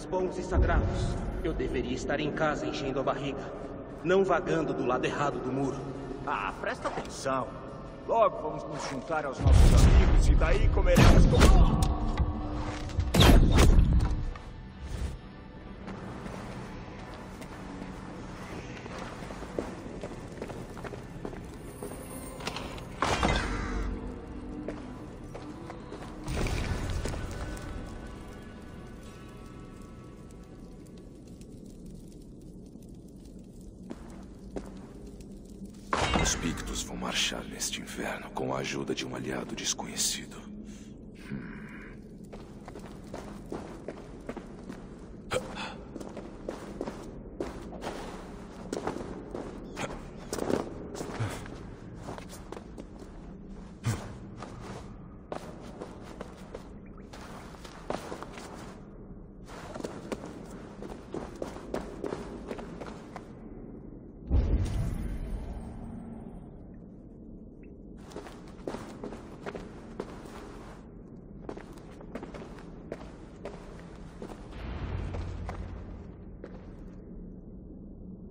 Bons e sagrados. Eu deveria estar em casa enchendo a barriga, não vagando do lado errado do muro. Ah, presta atenção. Logo vamos nos juntar aos nossos amigos e daí comeremos com... com a ajuda de um aliado desconhecido.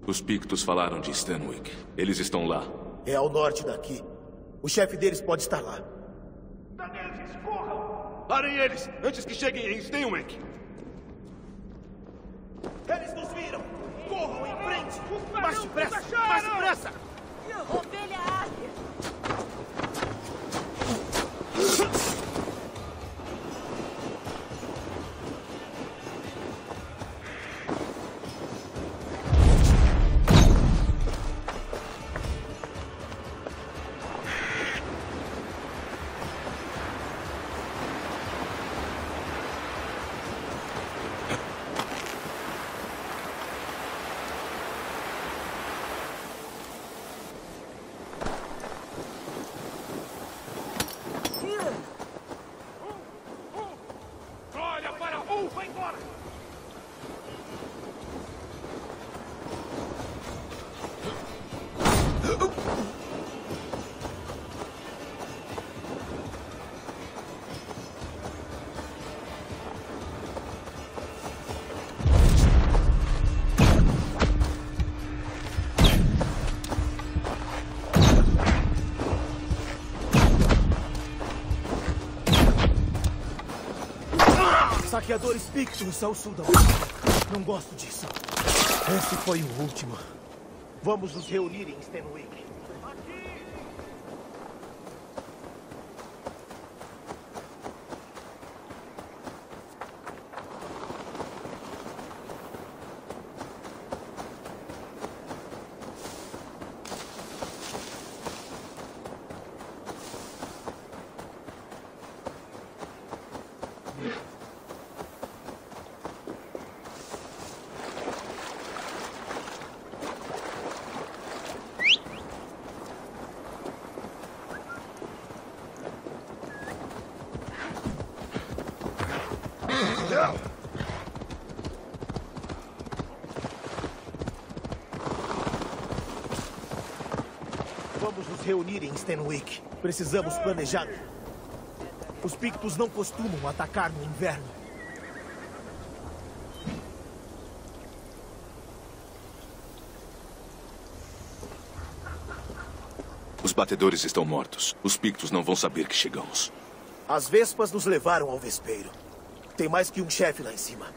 Os Pictos falaram de Stanwick. Eles estão lá. É ao norte daqui. O chefe deles pode estar lá. Parem eles, antes que cheguem em Stenwick. Eles nos viram! Corram em frente! Mais depressa! Mais depressa! Saqueadores Pictus ao sul da Não gosto disso. Esse foi o último. Vamos nos reunir em Stenwick. Vamos nos reunir em Stenwick. Precisamos planejar. Os Pictos não costumam atacar no inverno. Os batedores estão mortos. Os Pictos não vão saber que chegamos. As Vespas nos levaram ao vespeiro. Tem mais que um chefe lá em cima.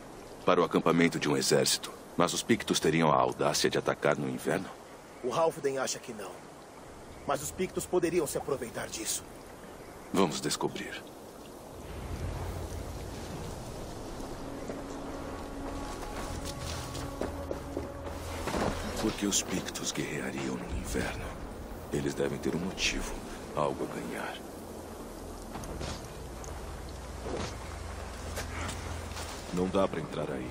Para o acampamento de um exército. Mas os Pictos teriam a audácia de atacar no inverno? O Halfden acha que não. Mas os Pictos poderiam se aproveitar disso. Vamos descobrir. Por que os Pictos guerreariam no inverno? Eles devem ter um motivo, algo a ganhar. Não dá para entrar aí.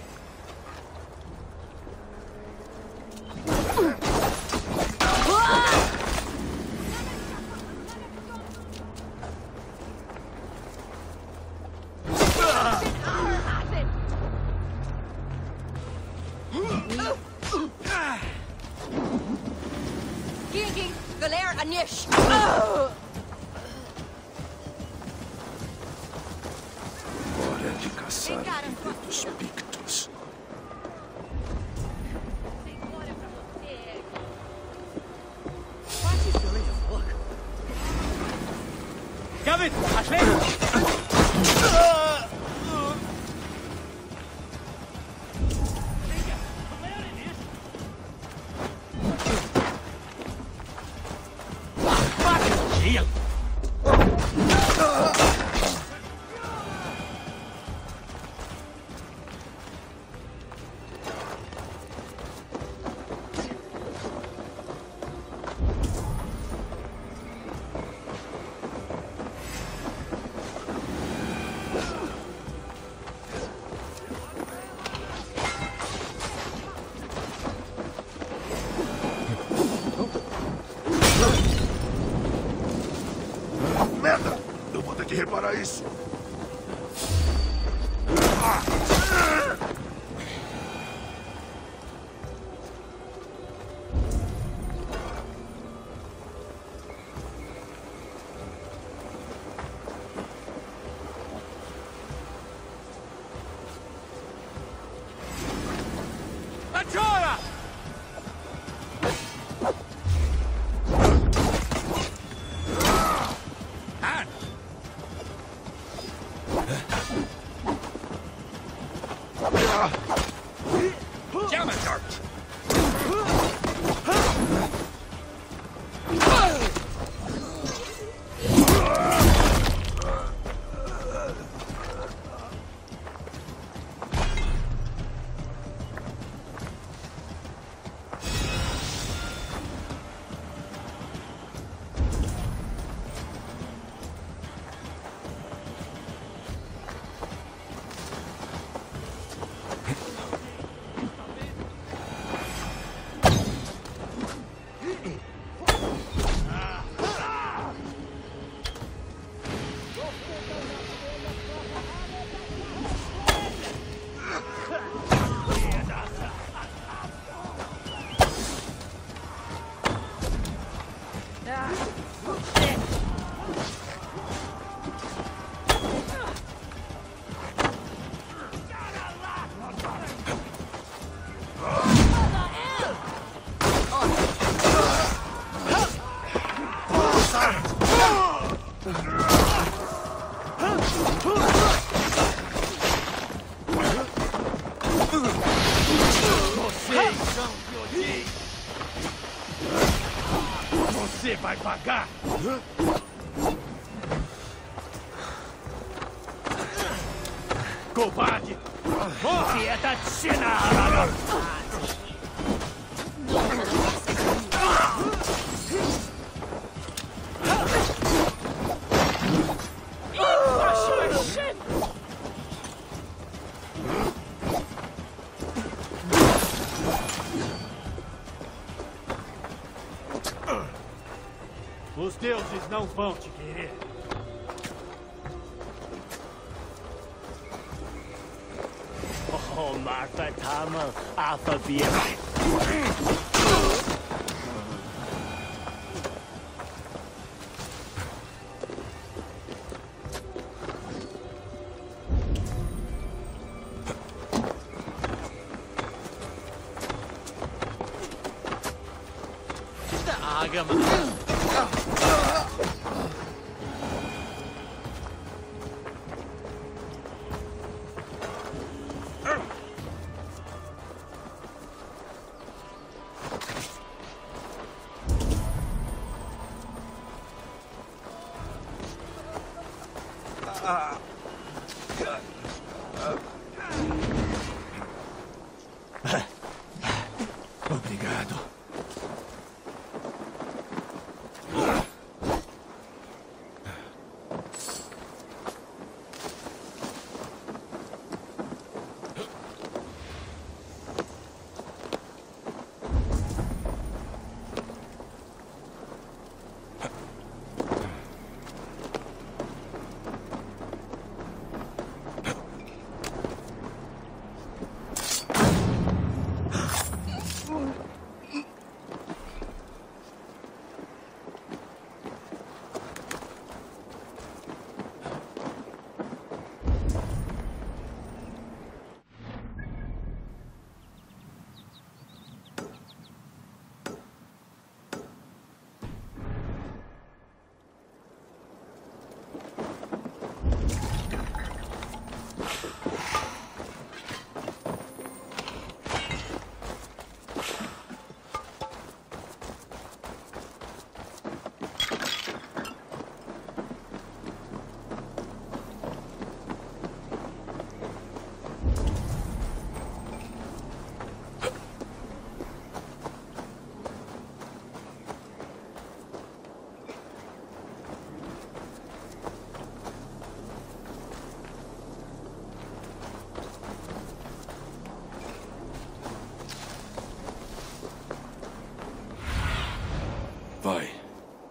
Não vão te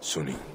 Sunin. I'll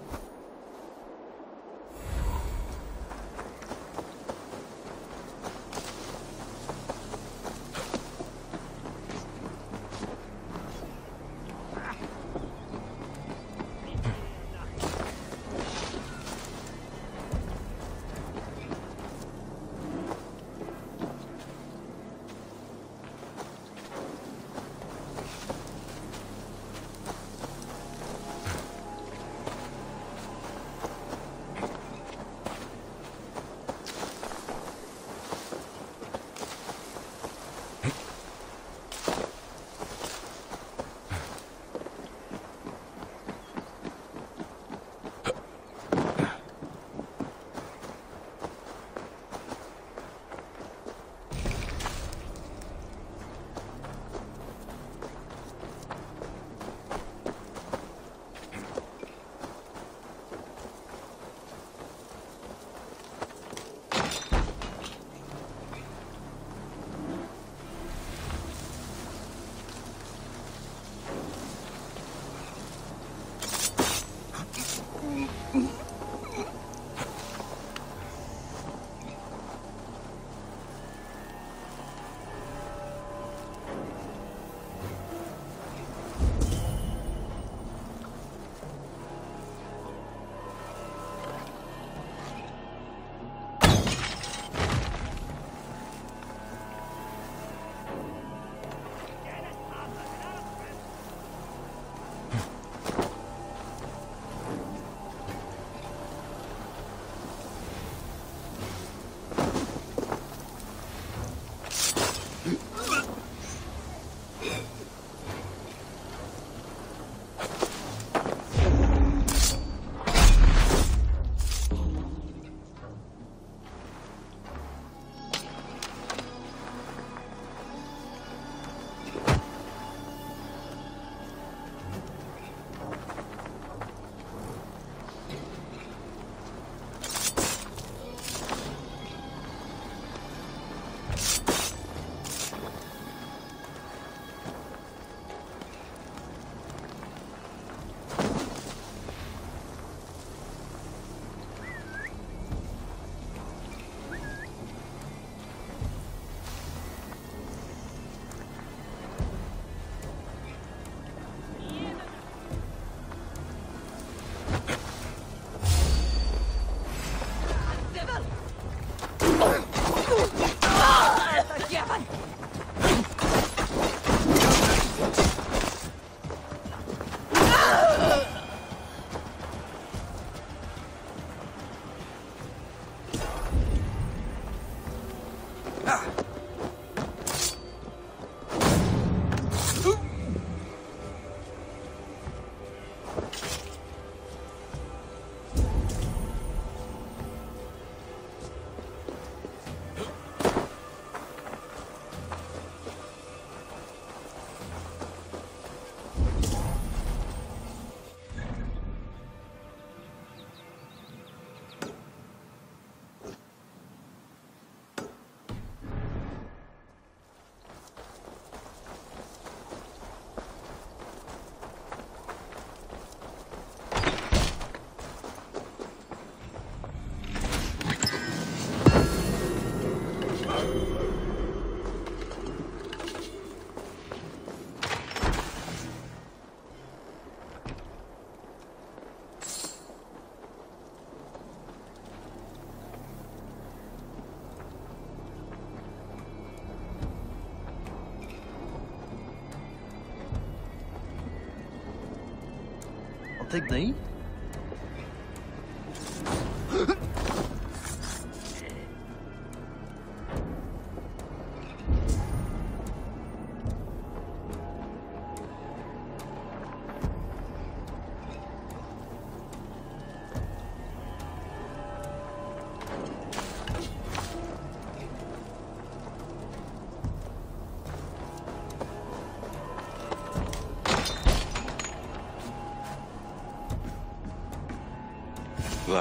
take daí?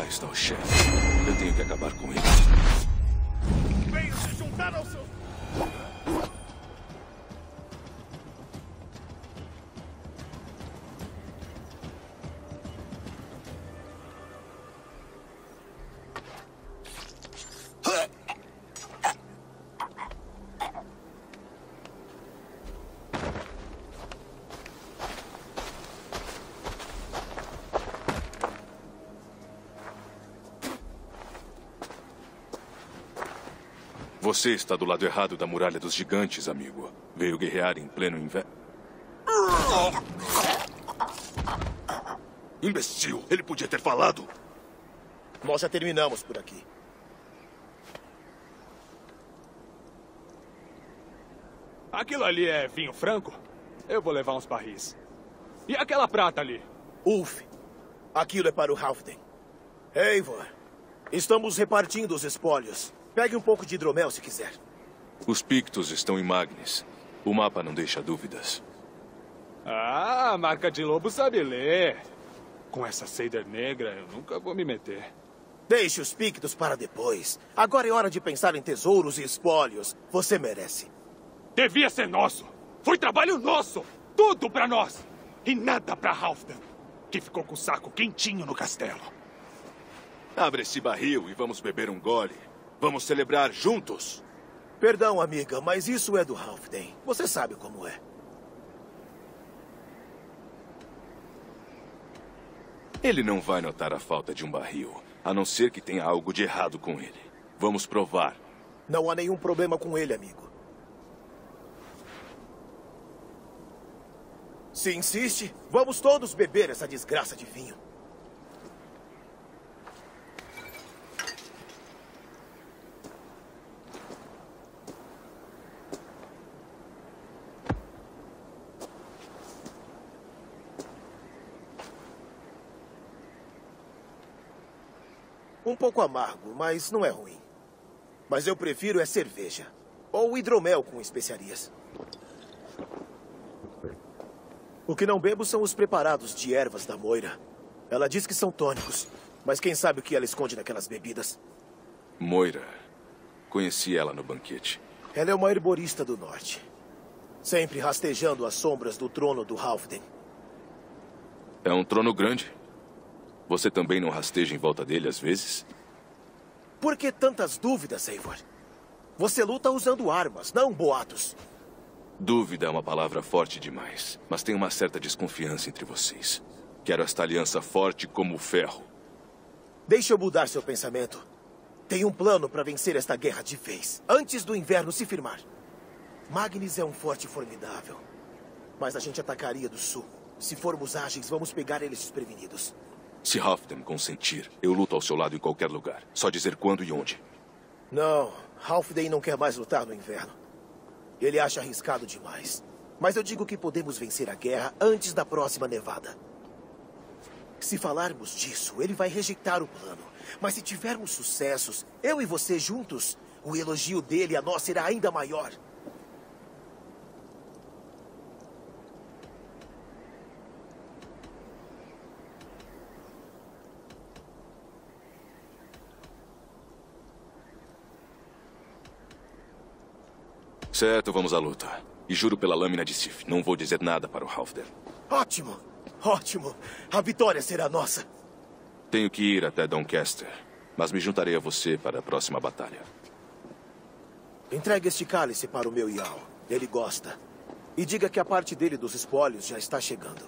Lá está o chefe. Eu tenho que acabar com ele. Você está do lado errado da muralha dos gigantes, amigo. Veio guerrear em pleno inverno. Imbecil! Ele podia ter falado. Nós já terminamos por aqui. Aquilo ali é vinho franco? Eu vou levar uns barris. E aquela prata ali? Ulf, aquilo é para o Halfden. Eivor, estamos repartindo os espólios. Pegue um pouco de hidromel se quiser. Os Pictos estão em Magnes. O mapa não deixa dúvidas. Ah, a marca de lobo sabe ler. Com essa Seider negra, eu nunca vou me meter. Deixe os Pictos para depois. Agora é hora de pensar em tesouros e espólios. Você merece. Devia ser nosso. Foi trabalho nosso. Tudo para nós. E nada para Halfdan, que ficou com o saco quentinho no castelo. Abre esse barril e vamos beber um gole. Vamos celebrar juntos. Perdão, amiga, mas isso é do Halfden. Você sabe como é. Ele não vai notar a falta de um barril, a não ser que tenha algo de errado com ele. Vamos provar. Não há nenhum problema com ele, amigo. Se insiste, vamos todos beber essa desgraça de vinho. Pouco amargo, mas não é ruim. Mas eu prefiro é cerveja. Ou hidromel com especiarias. O que não bebo são os preparados de ervas da Moira. Ela diz que são tônicos, mas quem sabe o que ela esconde naquelas bebidas? Moira. Conheci ela no banquete. Ela é uma herborista do norte. Sempre rastejando as sombras do trono do Halfden. É um trono grande. Você também não rasteja em volta dele às vezes? Por que tantas dúvidas, Eivor? Você luta usando armas, não boatos. Dúvida é uma palavra forte demais, mas tem uma certa desconfiança entre vocês. Quero esta aliança forte como o ferro. Deixe eu mudar seu pensamento. Tem um plano para vencer esta guerra de vez, antes do inverno se firmar. Magnus é um forte formidável, mas a gente atacaria do sul. Se formos ágeis, vamos pegar eles desprevenidos. Se Halfdan consentir, eu luto ao seu lado em qualquer lugar. Só dizer quando e onde. Não, Halfdan não quer mais lutar no inverno. Ele acha arriscado demais. Mas eu digo que podemos vencer a guerra antes da próxima nevada. Se falarmos disso, ele vai rejeitar o plano. Mas se tivermos sucessos, eu e você juntos, o elogio dele a nós será ainda maior. Certo, vamos à luta. E juro pela lâmina de Sif, não vou dizer nada para o Halfdan. Ótimo, ótimo. A vitória será nossa. Tenho que ir até Doncaster, mas me juntarei a você para a próxima batalha. Entregue este cálice para o meu Yao. Ele gosta. E diga que a parte dele dos espólios já está chegando.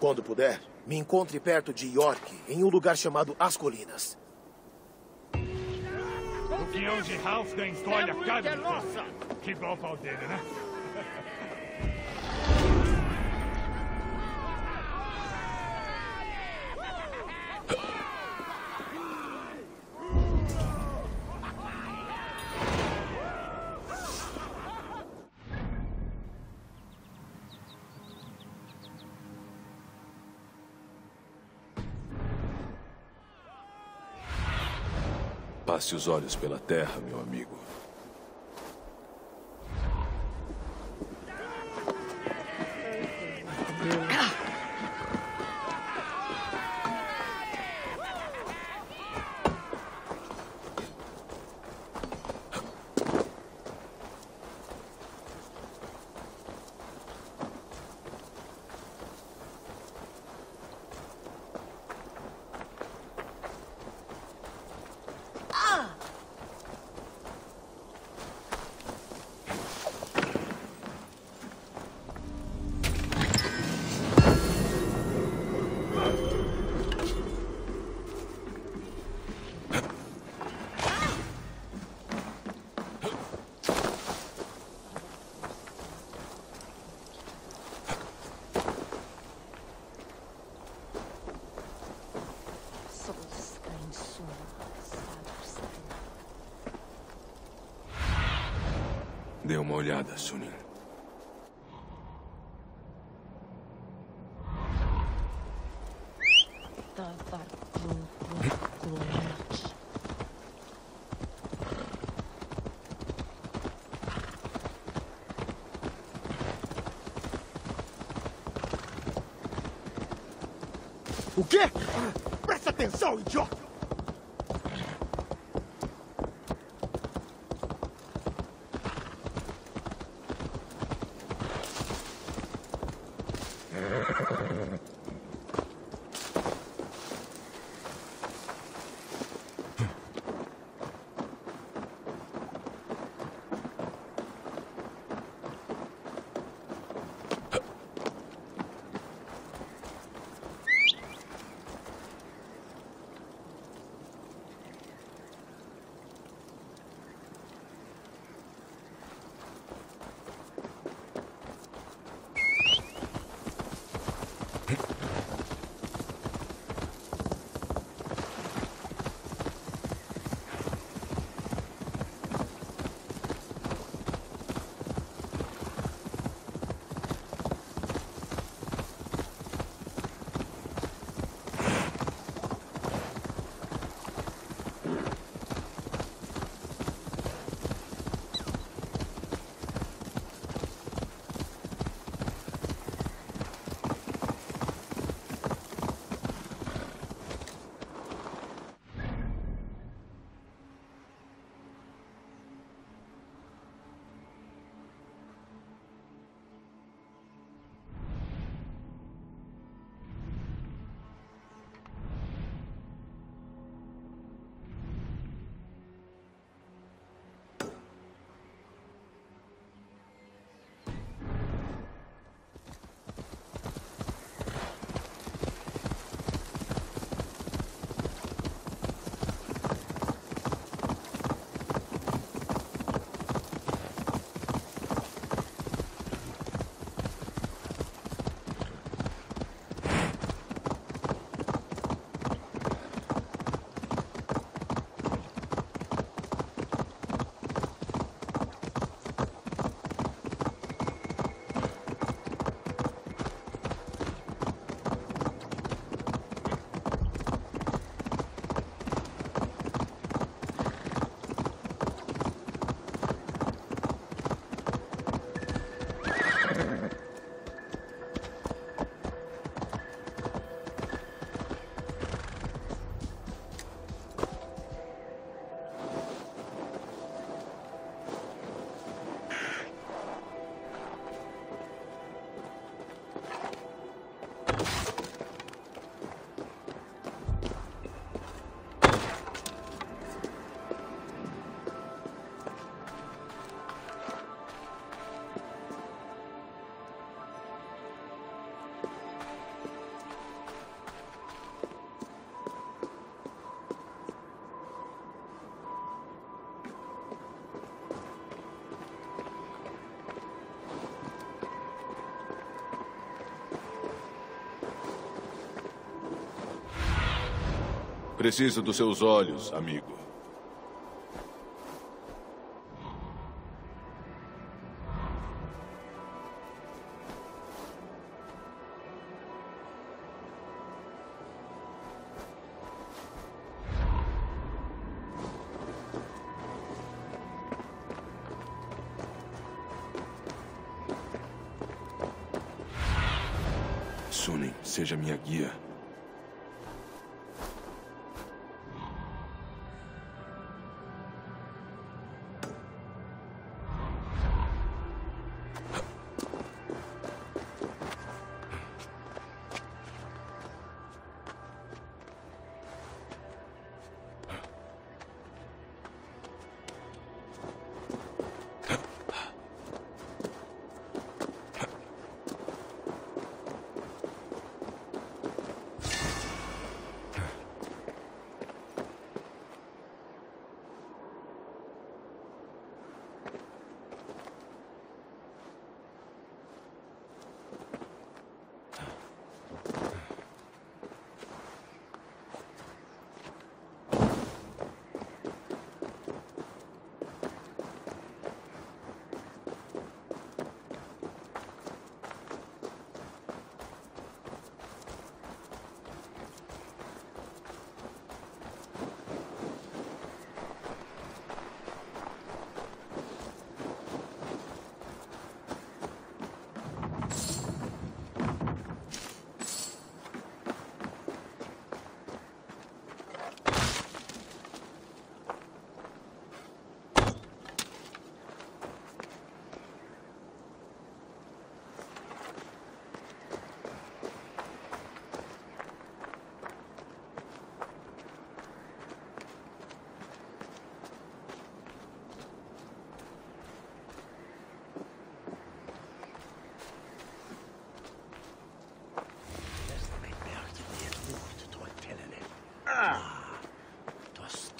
Quando puder, me encontre perto de York, em um lugar chamado As Colinas. Guião de Halfdan escolhe a cada nossa. Que igual ao né? Passe os olhos pela terra, meu amigo. Olhada, Sunin. O quê? Presta atenção, idiota! Preciso dos seus olhos, amigo. Sunin, seja minha guia.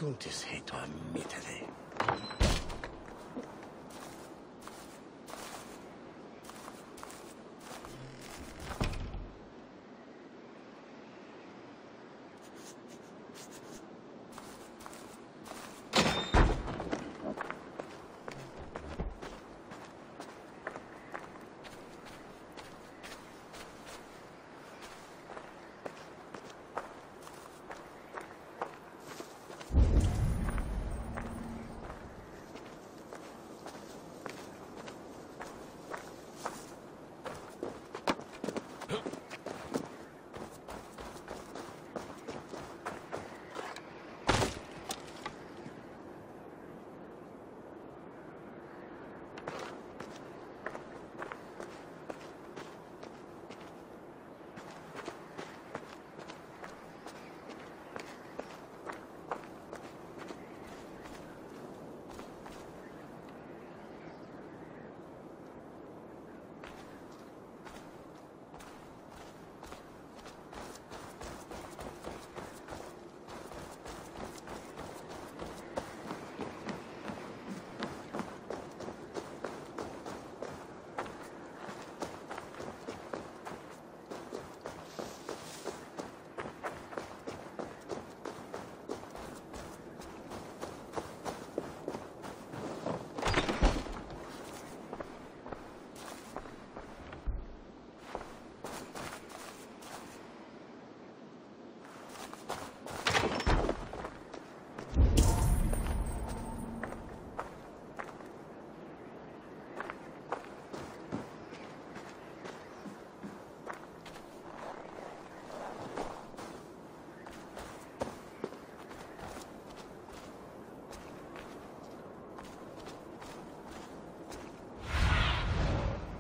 don't just hate to admit it.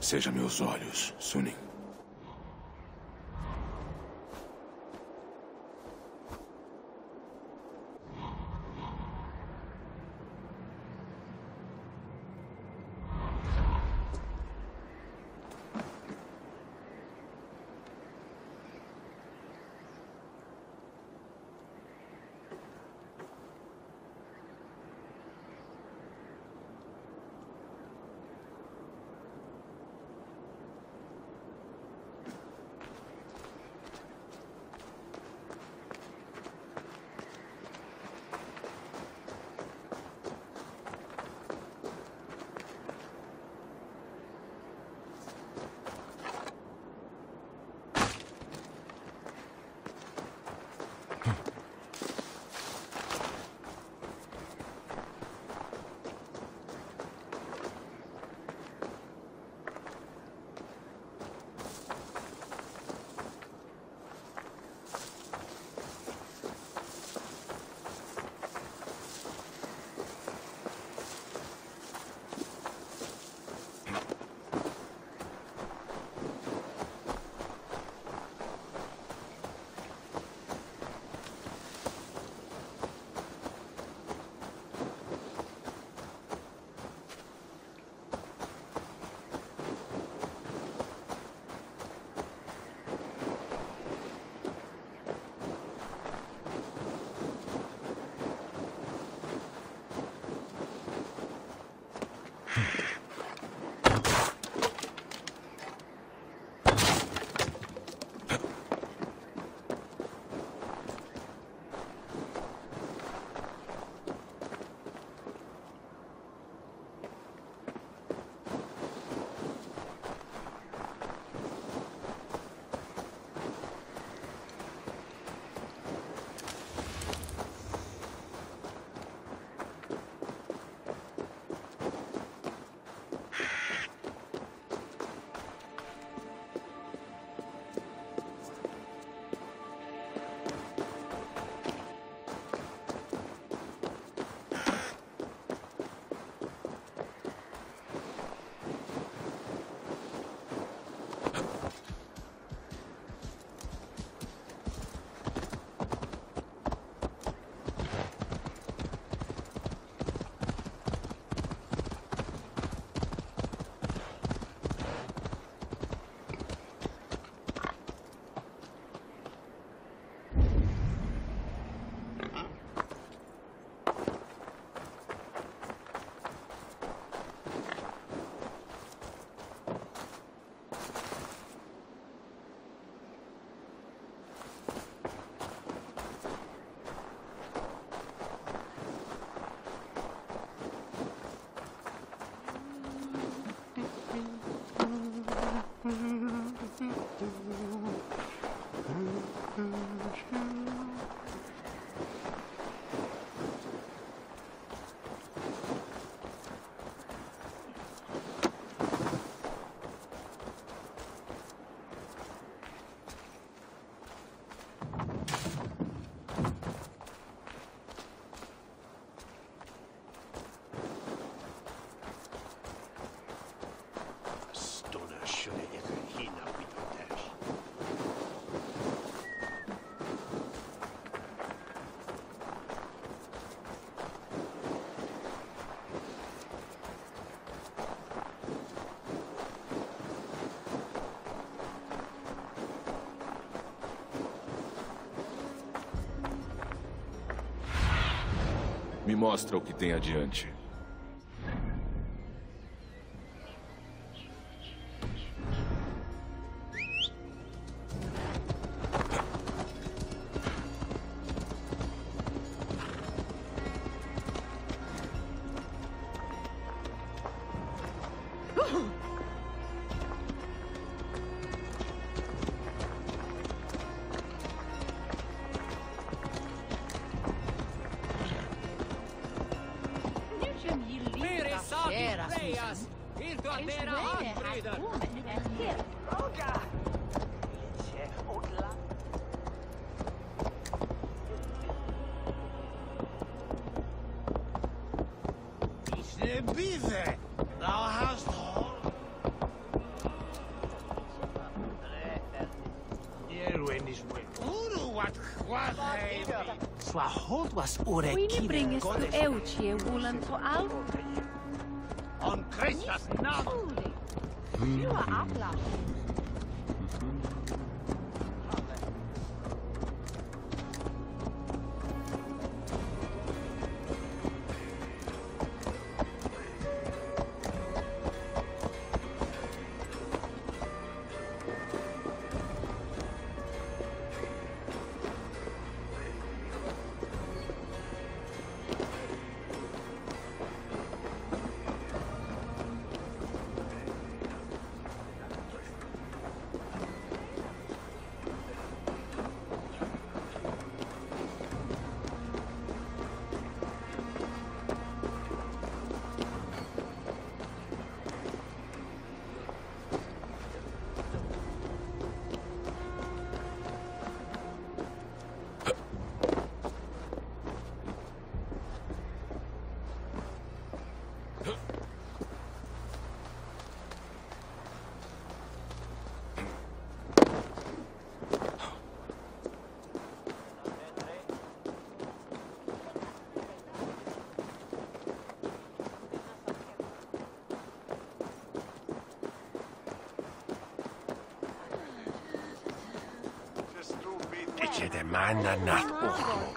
Seja meus olhos, Sunin. Mm-hmm. Mostra o que tem adiante. was urechile. Uine bringes du eutie wohl zu alt? Dice de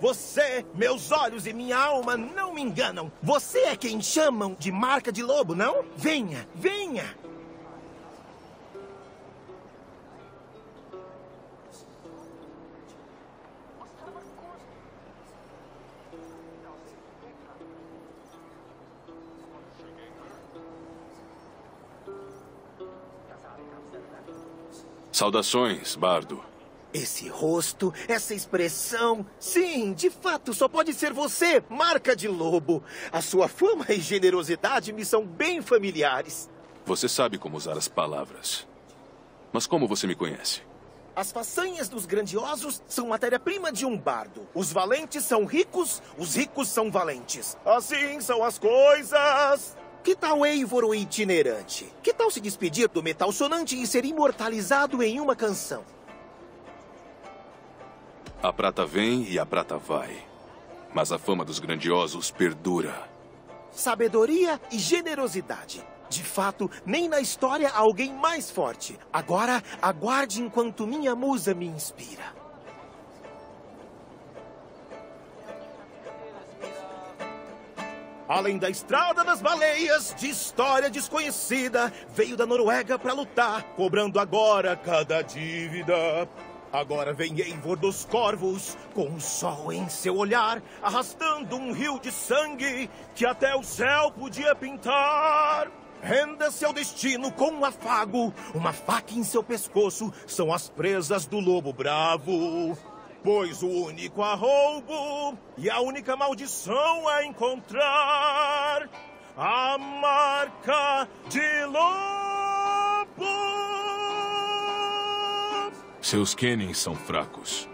você, meus olhos e minha alma não me enganam. Você é quem chamam de marca de lobo, não? Venha, venha. Saudações, Bardo. Esse rosto, essa expressão. Sim, de fato, só pode ser você, marca de lobo. A sua fama e generosidade me são bem familiares. Você sabe como usar as palavras. Mas como você me conhece? As façanhas dos grandiosos são matéria-prima de um bardo. Os valentes são ricos, os ricos são valentes. Assim são as coisas. Que tal Eivor o itinerante? Que tal se despedir do metal sonante e ser imortalizado em uma canção? A prata vem e a prata vai. Mas a fama dos grandiosos perdura. Sabedoria e generosidade. De fato, nem na história há alguém mais forte. Agora, aguarde enquanto minha musa me inspira. Além da estrada das baleias, de história desconhecida, veio da Noruega para lutar, cobrando agora cada dívida. Agora vem Eivor dos Corvos, com o sol em seu olhar, arrastando um rio de sangue que até o céu podia pintar. Renda-se ao destino com um afago, uma faca em seu pescoço, são as presas do lobo bravo. Pois o único arroubo e a única maldição é encontrar a marca de lobo. Seus Kennings são fracos.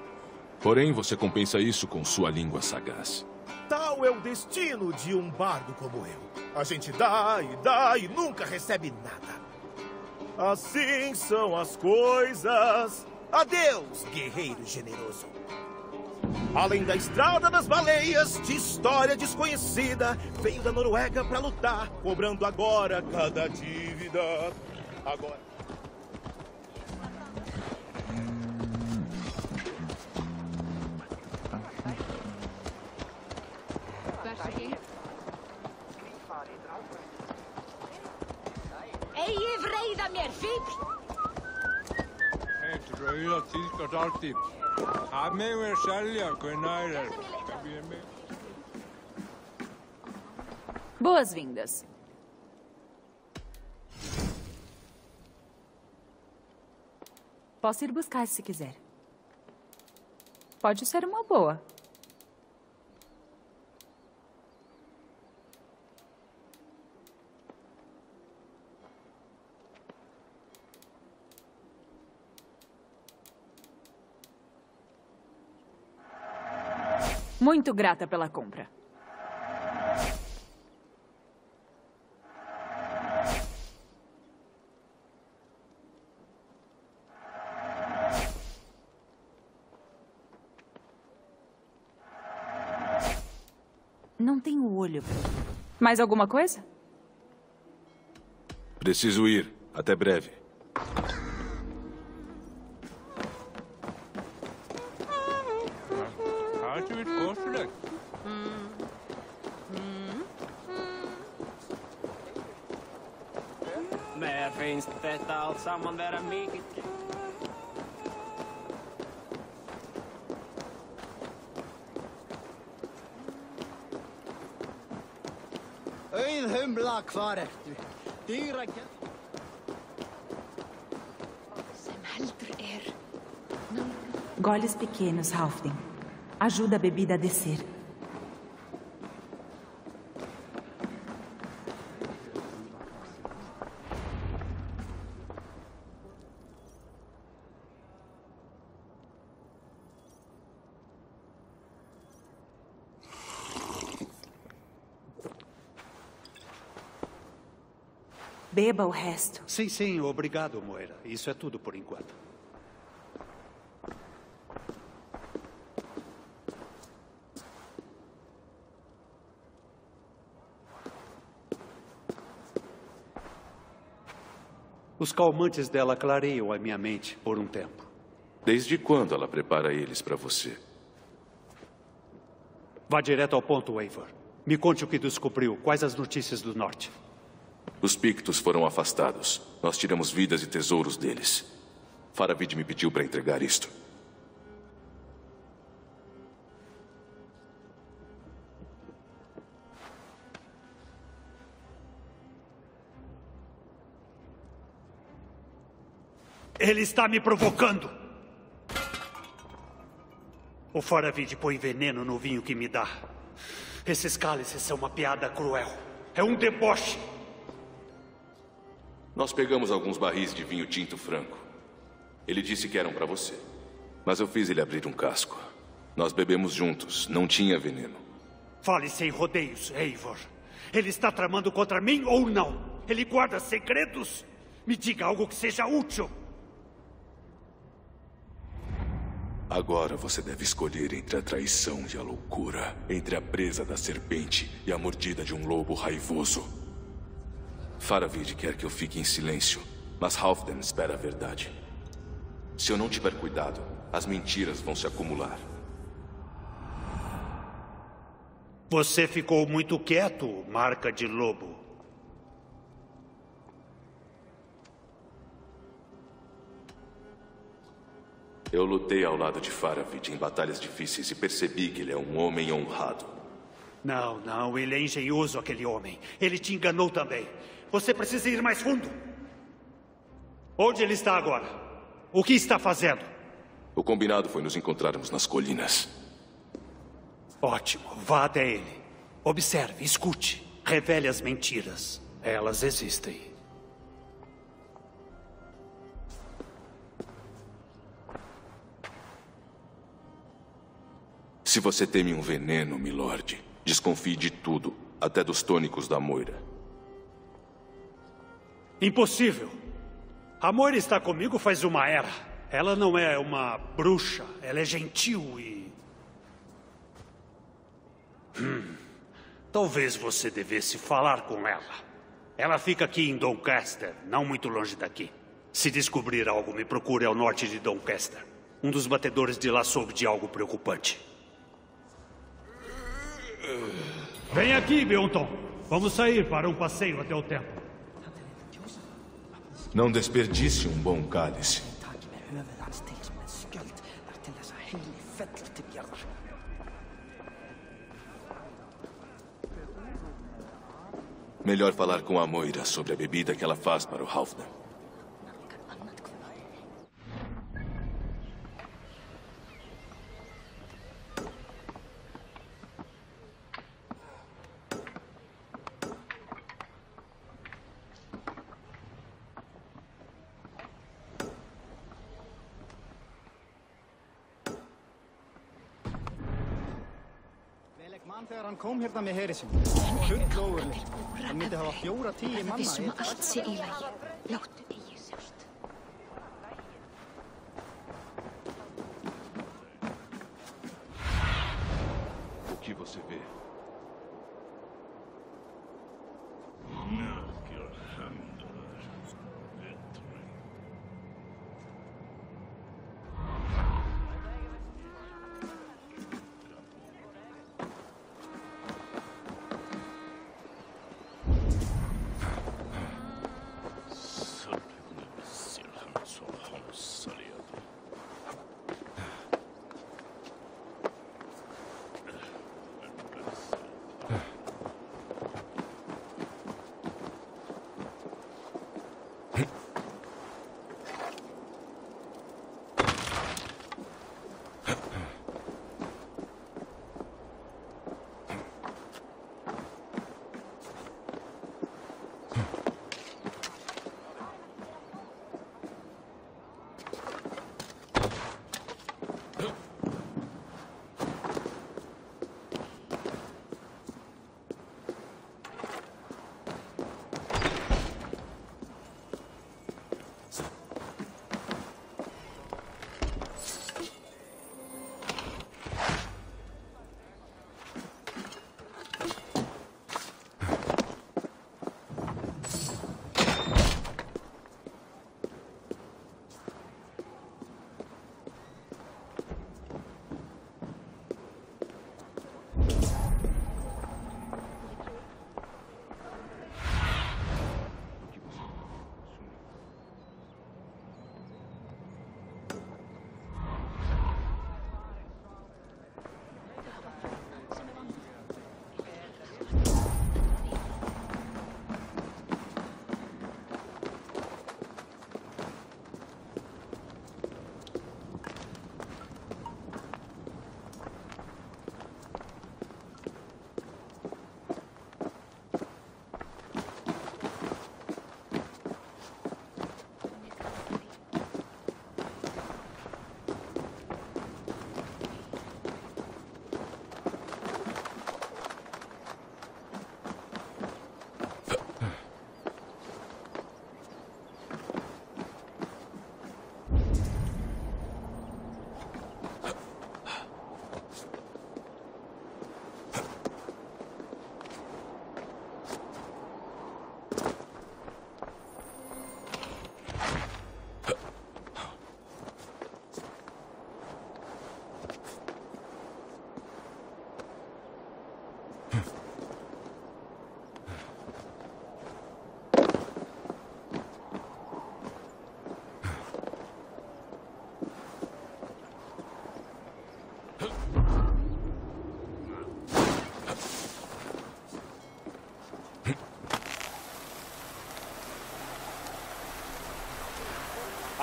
Porém, você compensa isso com sua língua sagaz. Tal é o destino de um bardo como eu. A gente dá e dá e nunca recebe nada. Assim são as coisas. Adeus, guerreiro generoso. Além da estrada das baleias, de história desconhecida, veio da Noruega para lutar, cobrando agora cada dívida. Agora. Ei vrida mér fík! Ett rauða tíðkast alltið. Það megum við selja hvenær er. Boas-vindas. Posso ir buscar se quiser. Pode ser uma boa. Muito grata pela compra. Não olho. Mais alguma coisa? Preciso ir. Até breve. Goles pequenos, Halfden. Ajuda a bebida a descer. Beba o resto. Sim, sim, obrigado, Moira. Isso é tudo por enquanto. Os calmantes dela clareiam a minha mente por um tempo. Desde quando ela prepara eles para você? Vá direto ao ponto, Eivor. Me conte o que descobriu. Quais as notícias do norte? Os Pictos foram afastados. Nós tiramos vidas e tesouros deles. Faravid me pediu para entregar isto. Ele está me provocando. O Faravid põe veneno no vinho que me dá. Esses cálices são uma piada cruel. É um deboche. Nós pegamos alguns barris de vinho tinto franco. Ele disse que eram para você. Mas eu fiz ele abrir um casco. Nós bebemos juntos. Não tinha veneno. Fale sem rodeios, Eivor. Ele está tramando contra mim ou não? Ele guarda segredos? Me diga algo que seja útil. Agora você deve escolher entre a traição e a loucura, entre a presa da serpente e a mordida de um lobo raivoso. Faravid quer que eu fique em silêncio, mas Halfdan espera a verdade. Se eu não tiver cuidado, as mentiras vão se acumular. Você ficou muito quieto, marca de lobo. Eu lutei ao lado de Faravid em batalhas difíceis e percebi que ele é um homem honrado. Não, não, ele é engenhoso, aquele homem. Ele te enganou também. Você precisa ir mais fundo. Onde ele está agora? O que está fazendo? O combinado foi nos encontrarmos nas colinas. Ótimo, vá até ele. Observe, escute, revele as mentiras. Elas existem. Se você teme um veneno, milord, desconfie de tudo, até dos tônicos da Moira. Impossível. A Moira está comigo faz uma era. Ela não é uma bruxa, ela é gentil e. Hum. Talvez você devesse falar com ela. Ela fica aqui em Doncaster, não muito longe daqui. Se descobrir algo, me procure ao norte de Doncaster. Um dos batedores de lá soube de algo preocupante. Vem aqui, Beonton. Vamos sair para um passeio até o templo. Não desperdice um bom cálice. Melhor falar com a Moira sobre a bebida que ela faz para o Halfdan. Hann kom hérna með heri sinn. Full ógurli. Hann myndi hafa fjóra tíu manna. Vissum að allt sé í lagi. Láttu eigi sjást. O que você vê?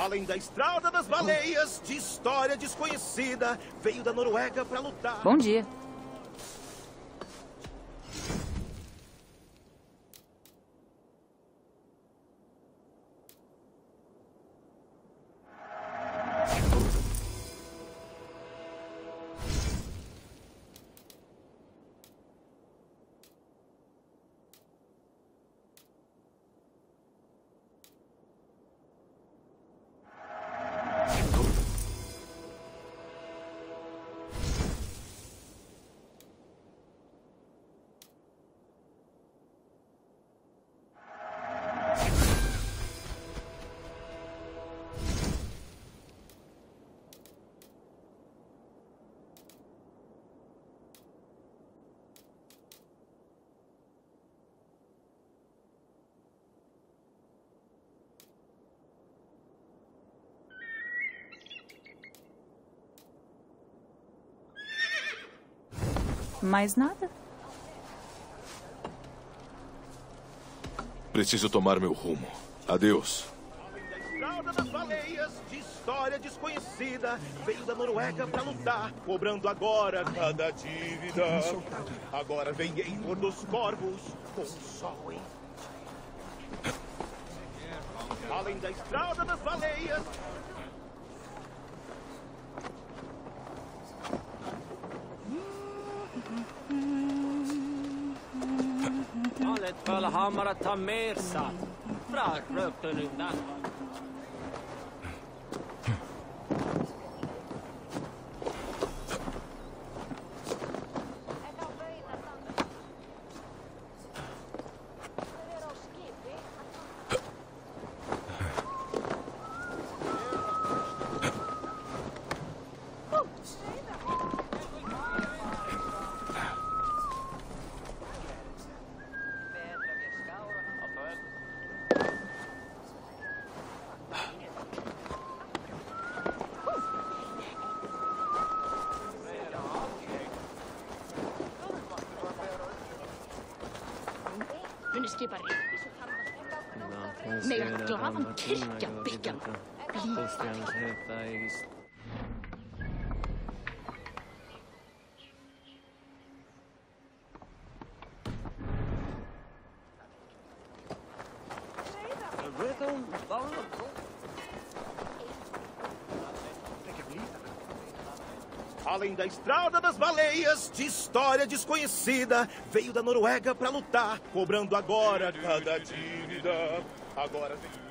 Além da Estrada das Baleias, de história desconhecida, veio da Noruega para lutar. Bom dia. Mais nada? Preciso tomar meu rumo. Adeus. Estrada das Baleias, de história desconhecida, veio da Noruega para lutar, cobrando agora cada dívida. Agora vem Eivor dos Corvos, com o sol, hein? Além da Estrada das Baleias, bara ta med er saft. Kirkja byggjan. Além da Estrada das Baleias, de história desconhecida, veio da Noruega para lutar, cobrando agora cada dívida. Agora vem.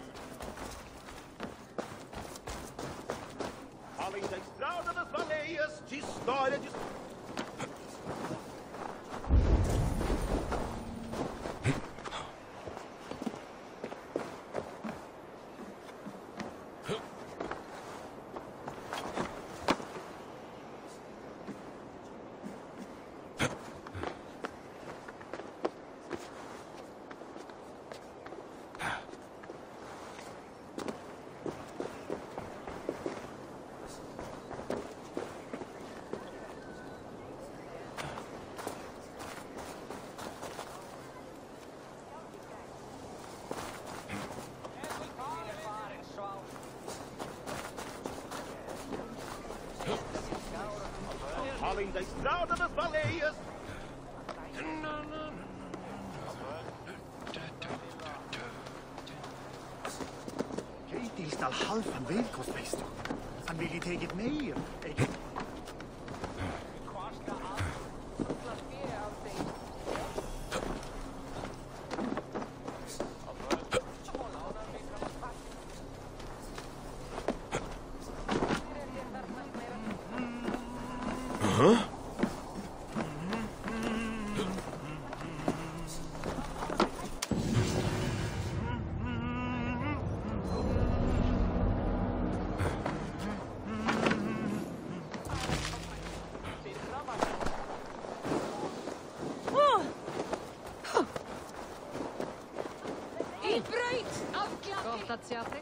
Inicjatyw.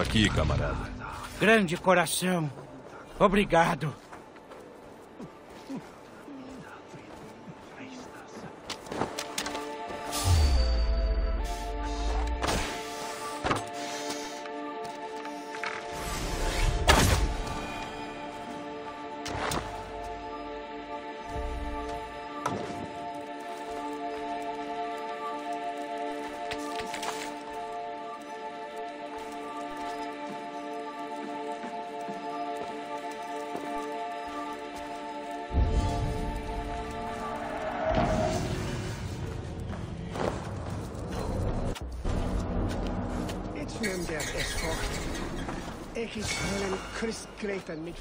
Aqui, camarada. Grande coração. Obrigado. and made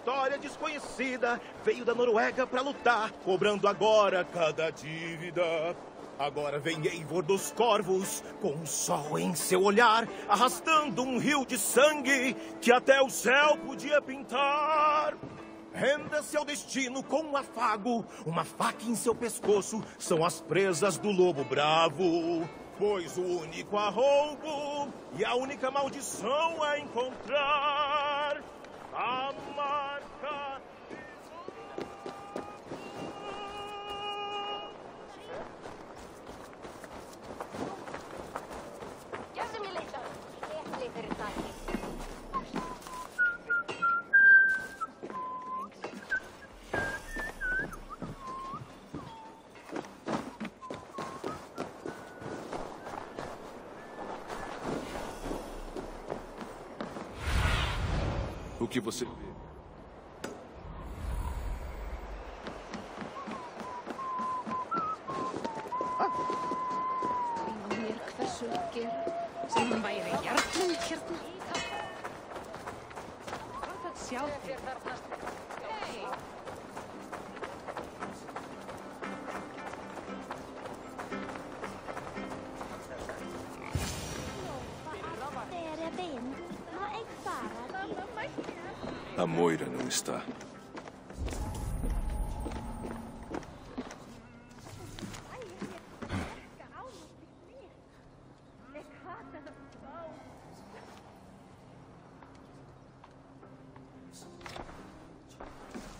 história desconhecida, veio da Noruega pra lutar, cobrando agora cada dívida. Agora vem Eivor dos Corvos, com o sol em seu olhar, arrastando um rio de sangue que até o céu podia pintar. Renda-se ao destino com um afago, uma faca em seu pescoço, são as presas do lobo bravo. Pois o único arroubo e a única maldição é encontrar está.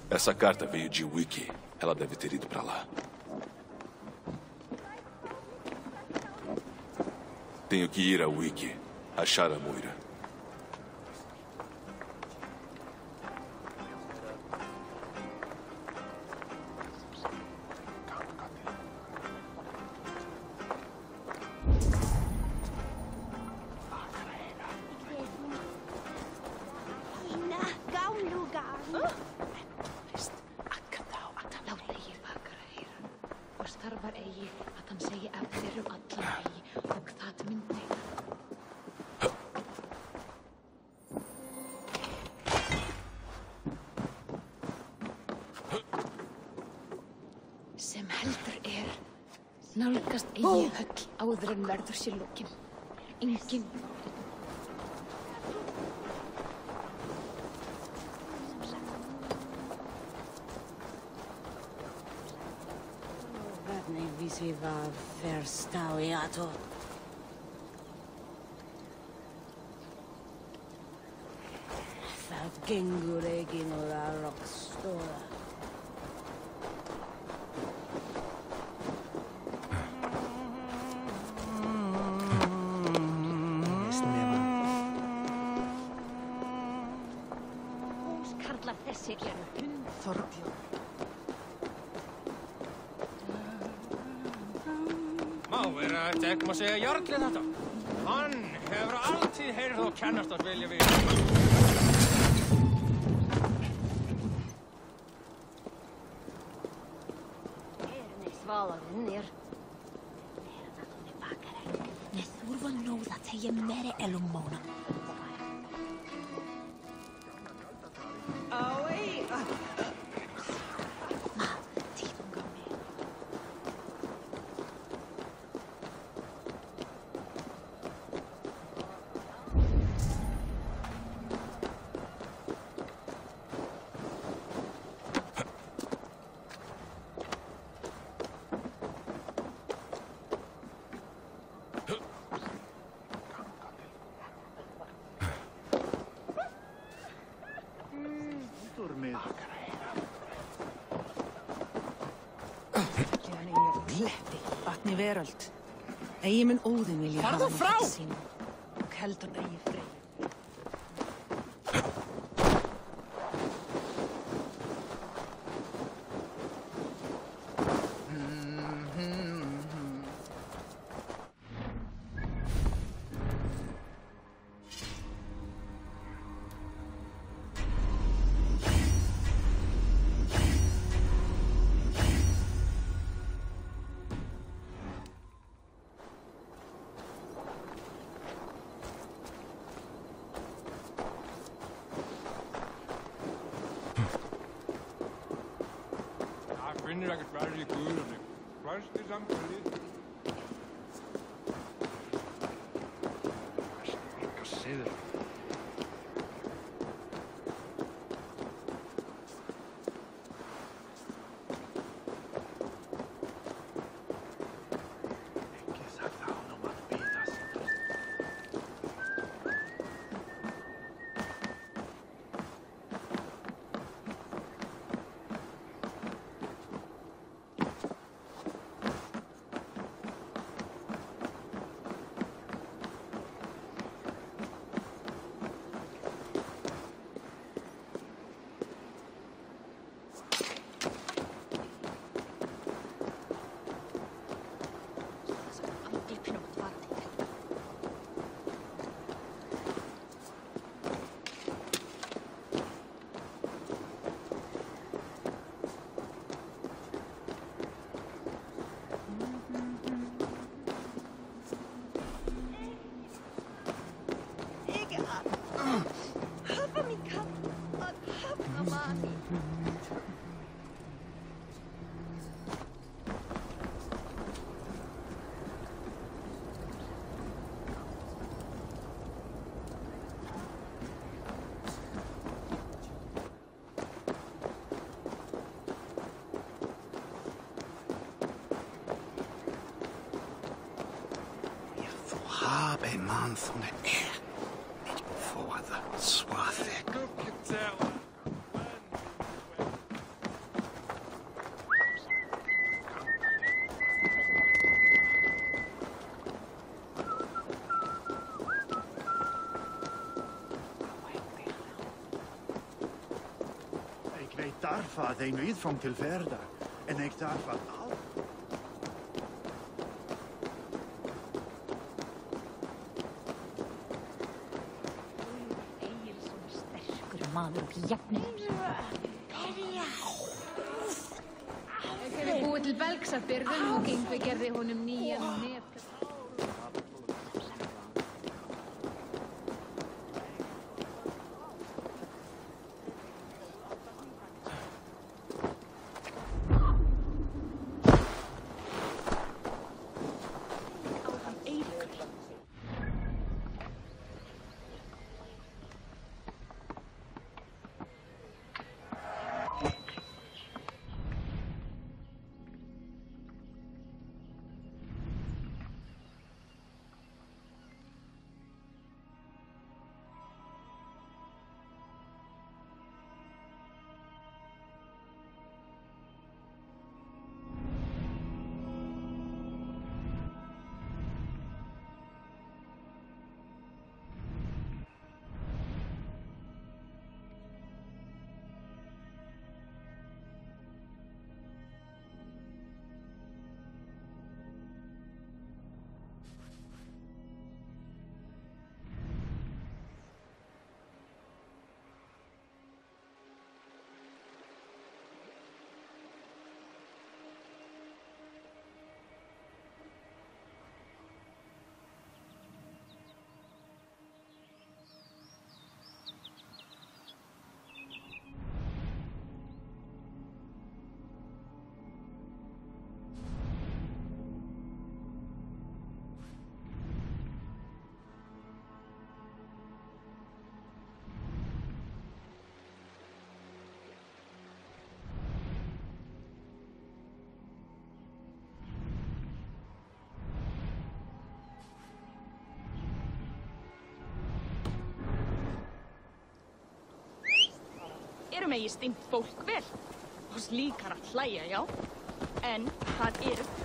Essa carta veio de Wiki. Ela deve ter ido pra lá. Tenho que ir a Wiki. Achar a Moira. Skillokken. Inken. Vadne visiva verstaviato. Genguregino hund Þorbjörn. Má vera þetta ekki má segja Jarlið þetta. Hann hefur alltið heyrð og kennast að vilja við. Veröld. Eigi mun óðin vilja Farðu mig frá! til sín. Og heldur eigi up a month on the air. It forward the. Ik weet daarvan, een weet van Tilverda. En ik daarvan jafnir. Þegar við búið til belgs að byrðum og Gengvi gerði honum nýjan megi stimt fólk vel. Og slíkar að hlæja, já. En það eru...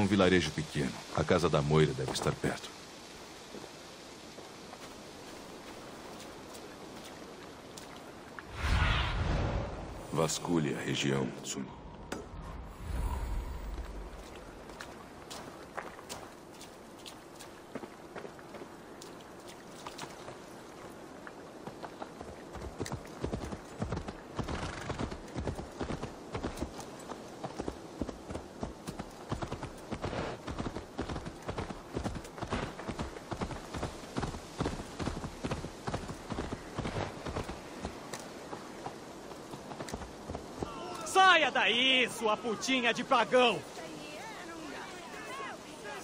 um vilarejo pequeno. A casa da Moira deve estar perto. Vasculhe a região, Sumo. Daí, sua putinha de pagão!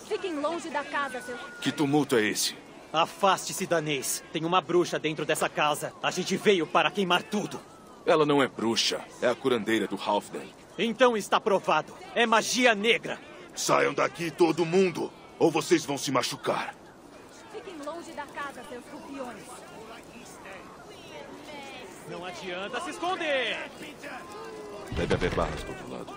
Fiquem longe da casa, seu... Que tumulto é esse? Afaste-se, danês. Tem uma bruxa dentro dessa casa. A gente veio para queimar tudo. Ela não é bruxa. É a curandeira do Halfdan. Então está provado. É magia negra. Saiam daqui, todo mundo, ou vocês vão se machucar. Fiquem longe da casa, seus rufiões. Não adianta se esconder! Deve haver barras do outro lado.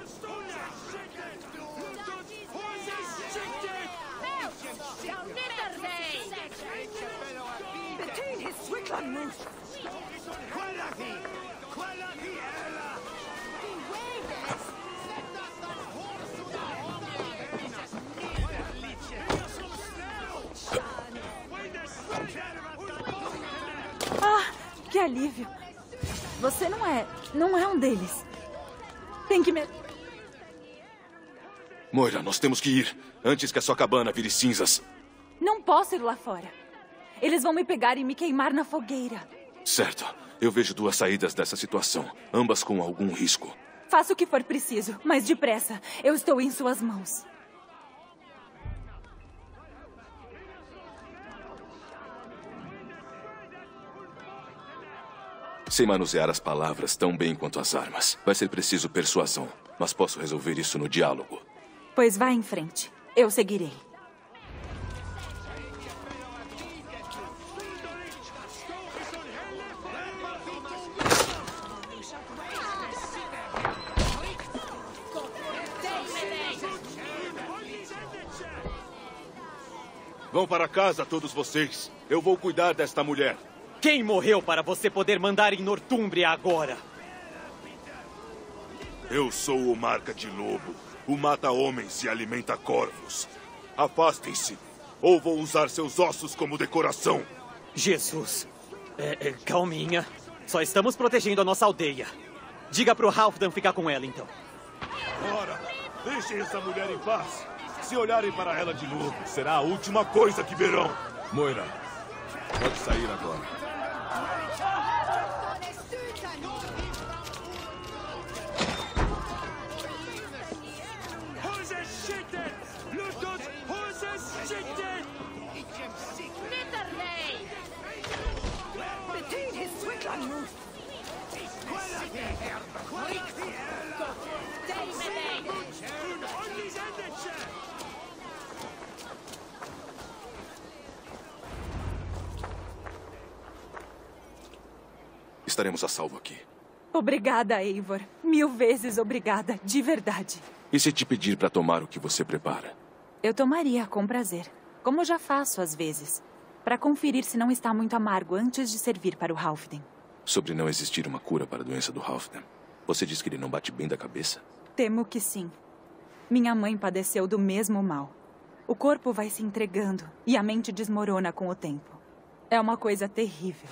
Ah, que alívio. Você não é. não é um deles. Tem que me. Moira, nós temos que ir. Antes que a sua cabana vire cinzas. Não posso ir lá fora. Eles vão me pegar e me queimar na fogueira. Certo. Eu vejo duas saídas dessa situação. Ambas com algum risco. Faça o que for preciso, mas depressa. Eu estou em suas mãos. Sei manusear as palavras tão bem quanto as armas. Vai ser preciso persuasão, mas posso resolver isso no diálogo. Pois vá em frente. Eu seguirei. Vão para casa, todos vocês. Eu vou cuidar desta mulher. Quem morreu para você poder mandar em Nortúmbria agora? Eu sou o Marca de Lobo, o mata-homens e alimenta corvos. Afastem-se, ou vou usar seus ossos como decoração. Jesus. É, é, calminha. Só estamos protegendo a nossa aldeia. Diga pro Halfdan ficar com ela, então. Ora, deixem essa mulher em paz. Se olharem para ela de novo, será a última coisa que verão. Moira, pode sair agora. Estaremos a salvo aqui. Obrigada, Eivor. Mil vezes obrigada, de verdade. E se te pedir para tomar o que você prepara? Eu tomaria com prazer, como já faço às vezes, para conferir se não está muito amargo antes de servir para o Halfden. Sobre não existir uma cura para a doença do Halfden. Você diz que ele não bate bem da cabeça? Temo que sim. Minha mãe padeceu do mesmo mal. O corpo vai se entregando e a mente desmorona com o tempo. É uma coisa terrível.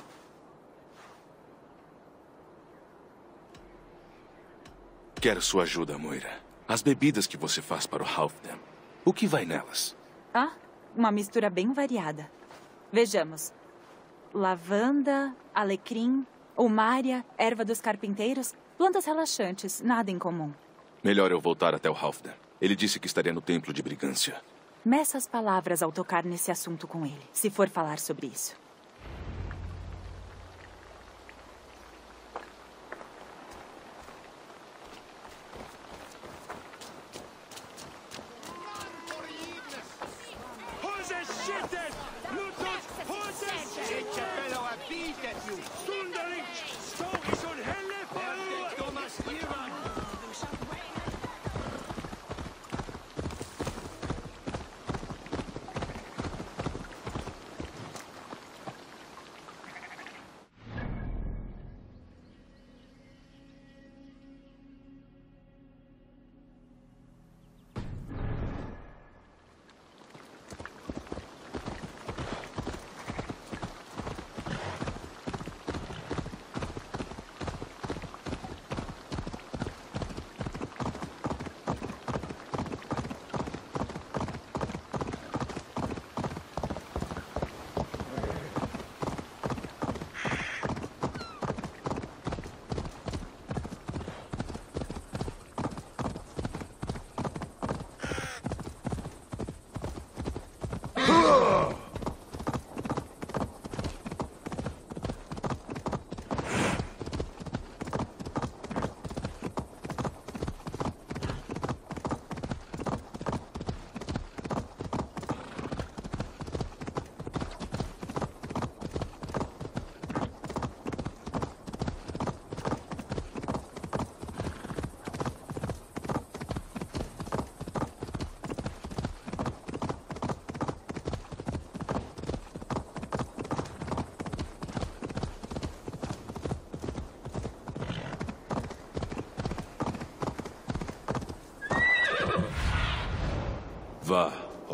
Quero sua ajuda, Moira. As bebidas que você faz para o Halfdan. O que vai nelas? Ah, uma mistura bem variada. Vejamos. Lavanda, alecrim, umária, erva dos carpinteiros, plantas relaxantes, nada em comum. Melhor eu voltar até o Halfdan. Ele disse que estaria no templo de Brigância. Meça as palavras ao tocar nesse assunto com ele, se for falar sobre isso.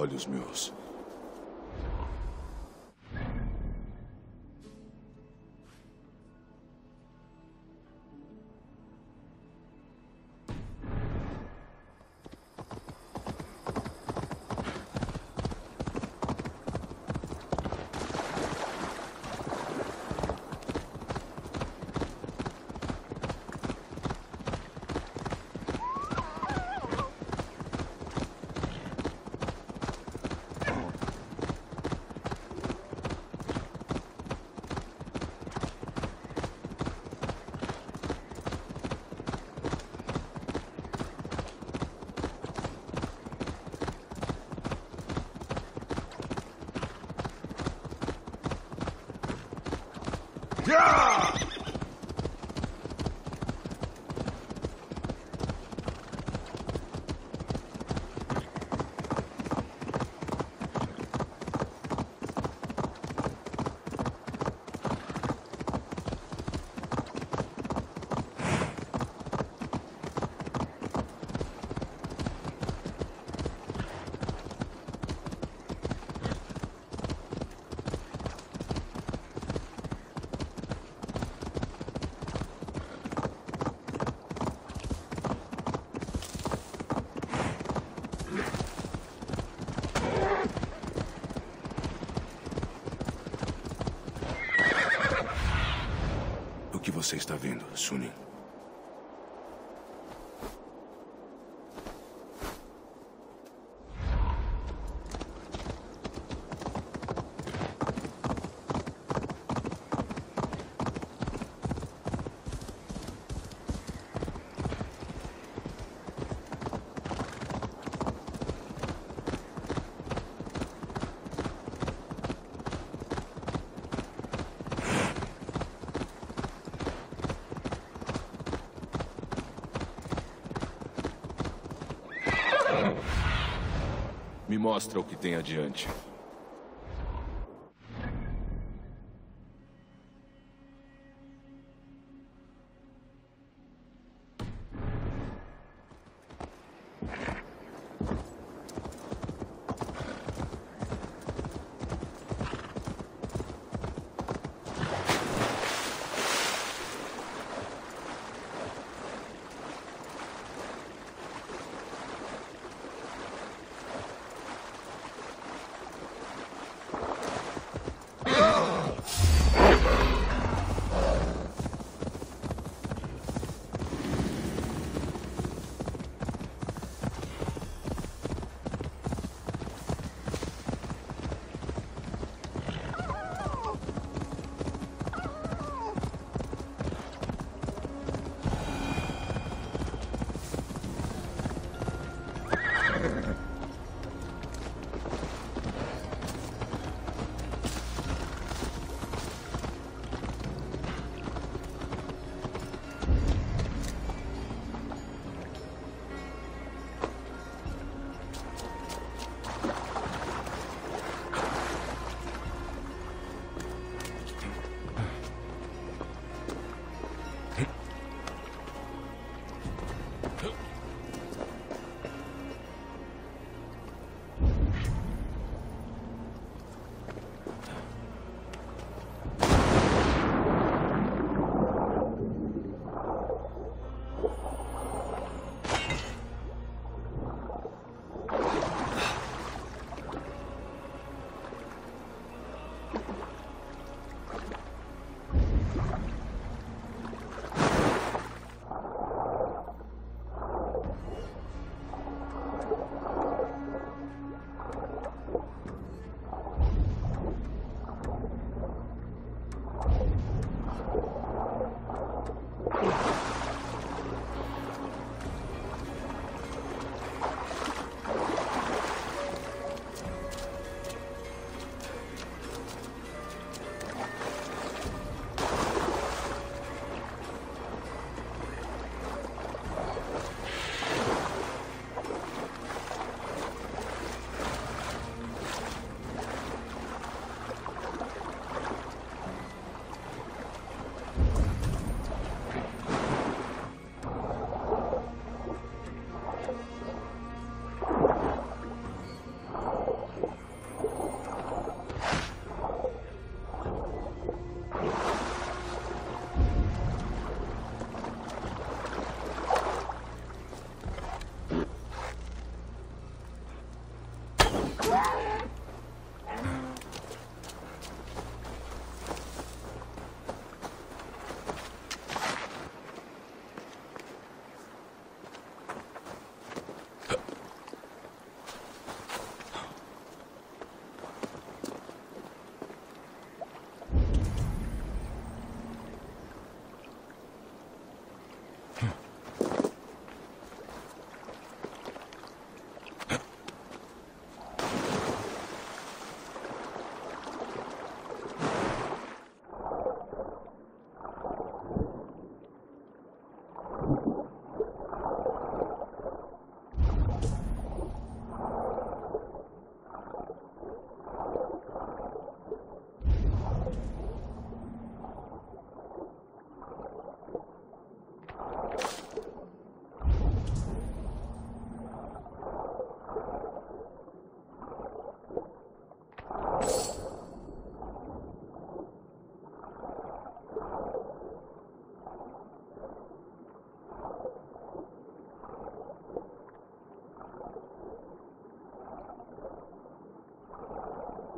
Olhos meus. O que você está vendo, Sunin? Mostra o que tem adiante.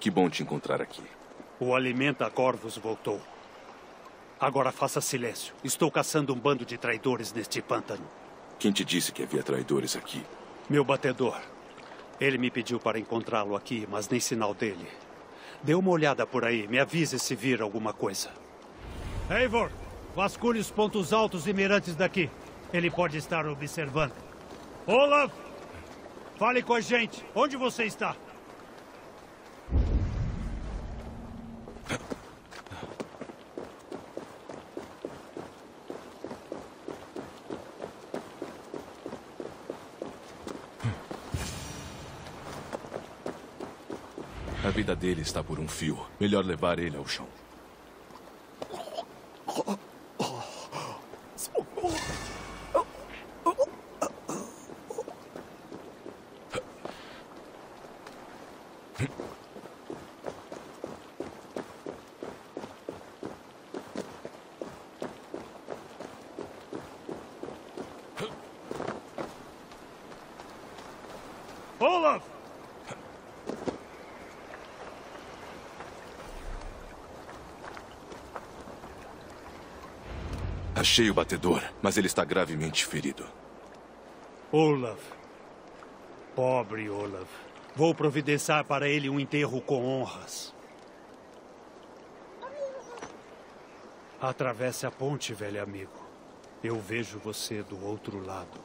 que bom te encontrar aqui. O alimenta-corvos voltou. Agora faça silêncio. Estou caçando um bando de traidores neste pântano. Quem te disse que havia traidores aqui? Meu batedor. Ele me pediu para encontrá-lo aqui, mas nem sinal dele. Dê uma olhada por aí. Me avise se vir alguma coisa. Eivor, vasculhe os pontos altos e mirantes daqui. Ele pode estar observando. Olaf! Fale com a gente. Onde você está? Vida dele está por um fio. Melhor levar ele ao chão. Olaf! Achei o batedor, mas ele está gravemente ferido. Olaf. Pobre Olaf. Vou providenciar para ele um enterro com honras. Atravesse a ponte, velho amigo. Eu vejo você do outro lado.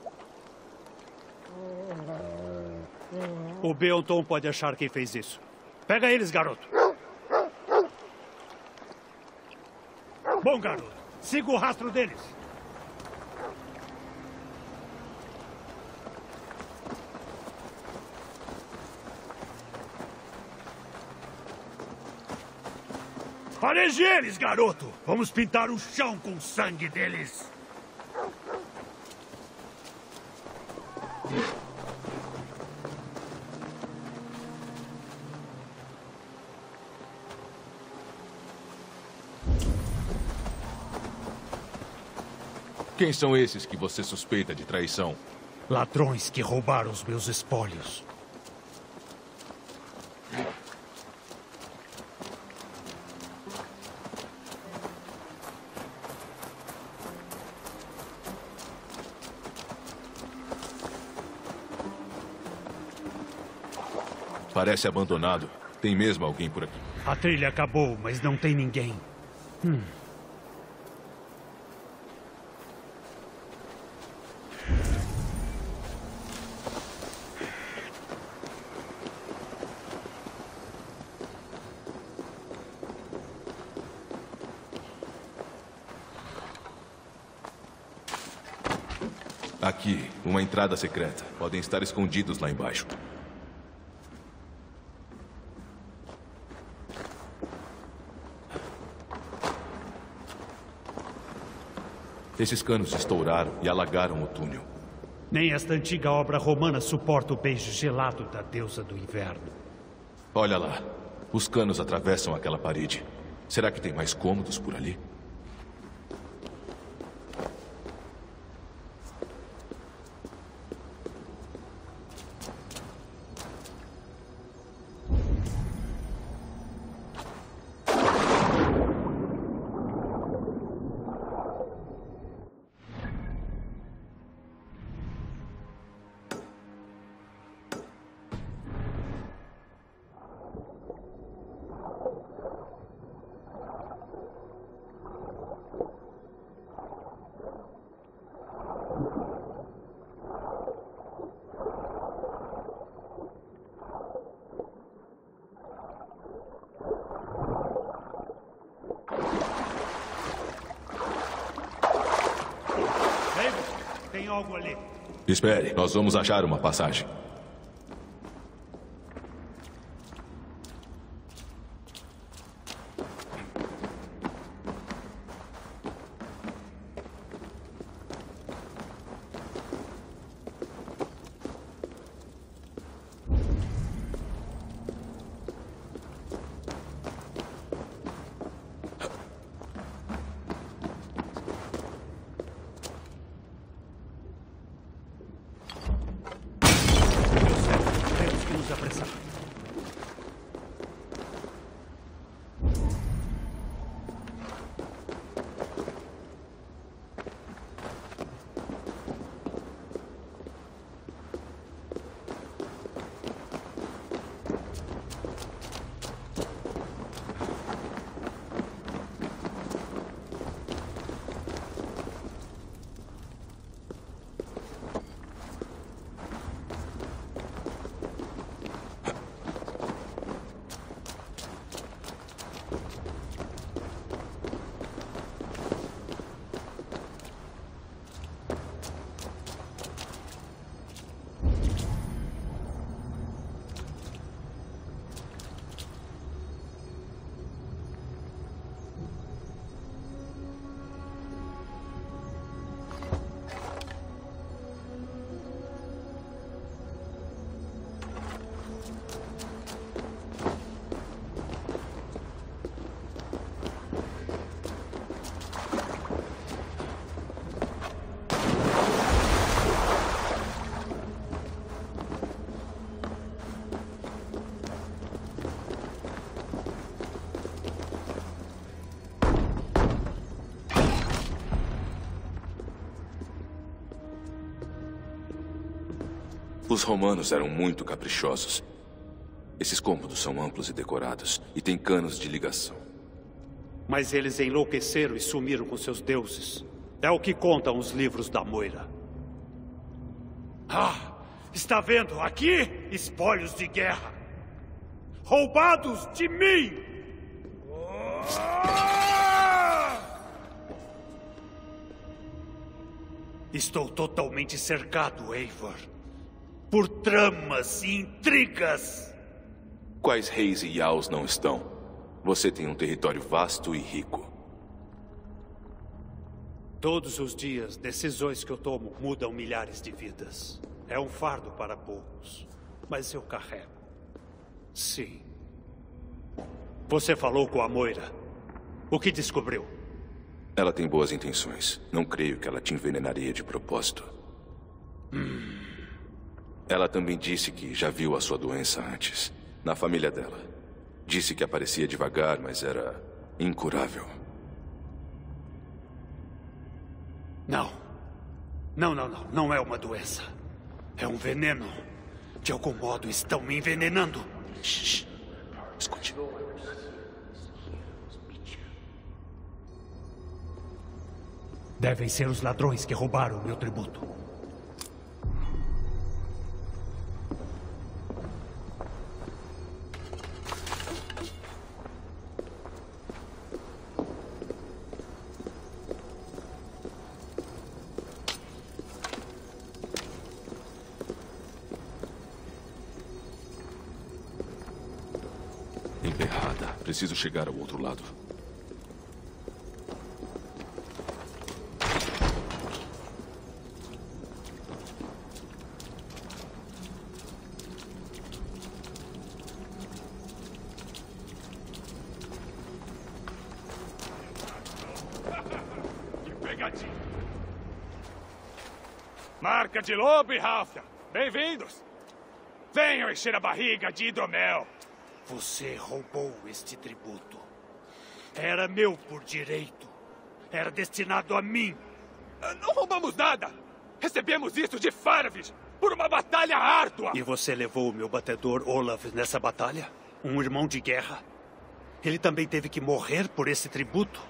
O Beonton pode achar quem fez isso. Pega eles, garoto. Bom, garoto. Siga o rastro deles. Fareje eles, garoto! Vamos pintar o chão com o sangue deles! Quem são esses que você suspeita de traição? Ladrões que roubaram os meus espólios. Parece abandonado. Tem mesmo alguém por aqui. A trilha acabou, mas não tem ninguém. Hum. Aqui, uma entrada secreta. Podem estar escondidos lá embaixo. Esses canos estouraram e alagaram o túnel. Nem esta antiga obra romana suporta o beijo gelado da deusa do inverno. Olha lá. Os canos atravessam aquela parede. Será que tem mais cômodos por ali? Espere, nós vamos achar uma passagem. Os romanos eram muito caprichosos. Esses cômodos são amplos e decorados, e têm canos de ligação. Mas eles enlouqueceram e sumiram com seus deuses. É o que contam os livros da Moira. Ah, está vendo? Aqui, espólios de guerra. Roubados de mim! Estou totalmente cercado, Eivor. Tramas e intrigas. Quais reis e yaus não estão? Você tem um território vasto e rico. Todos os dias, decisões que eu tomo mudam milhares de vidas. É um fardo para poucos, mas eu carrego. Sim. Você falou com a Moira. O que descobriu? Ela tem boas intenções. Não creio que ela te envenenaria de propósito. Ela também disse que já viu a sua doença antes, na família dela. Disse que aparecia devagar, mas era incurável. Não. Não, não, não. Não é uma doença. É um veneno. De algum modo estão me envenenando. Shh. Escute. Devem ser os ladrões que roubaram meu tributo. Preciso chegar ao outro lado. Marca de lobo e Ralph. Bem-vindos. Venham encher a barriga de hidromel. Você roubou este tributo. Era meu por direito. Era destinado a mim. Não roubamos nada. Recebemos isso de Faravid por uma batalha árdua. E você levou o meu batedor Olaf nessa batalha? Um irmão de guerra? Ele também teve que morrer por esse tributo?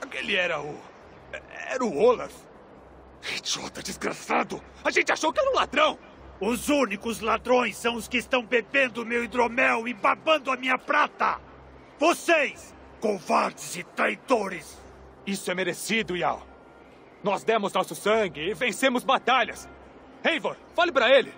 Aquele era o... Era o Olaf. Idiota desgraçado. A gente achou que era um ladrão. Os únicos ladrões são os que estão bebendo meu hidromel e babando a minha prata! Vocês, covardes e traidores! Isso é merecido, Yao. Nós demos nosso sangue e vencemos batalhas. Eivor, fale pra ele.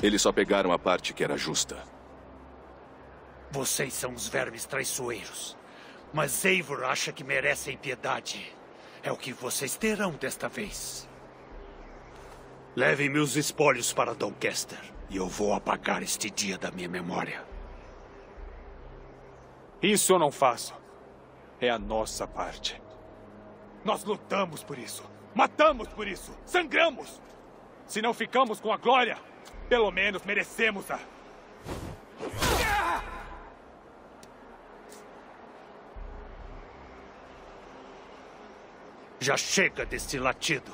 Eles só pegaram a parte que era justa. Vocês são os vermes traiçoeiros. Mas Eivor acha que merecem piedade. É o que vocês terão desta vez. Levem meus espólios para Doncaster. E eu vou apagar este dia da minha memória. Isso eu não faço. É a nossa parte. Nós lutamos por isso. Matamos por isso. Sangramos. Se não ficamos com a glória, pelo menos merecemos-a. Já chega deste latido.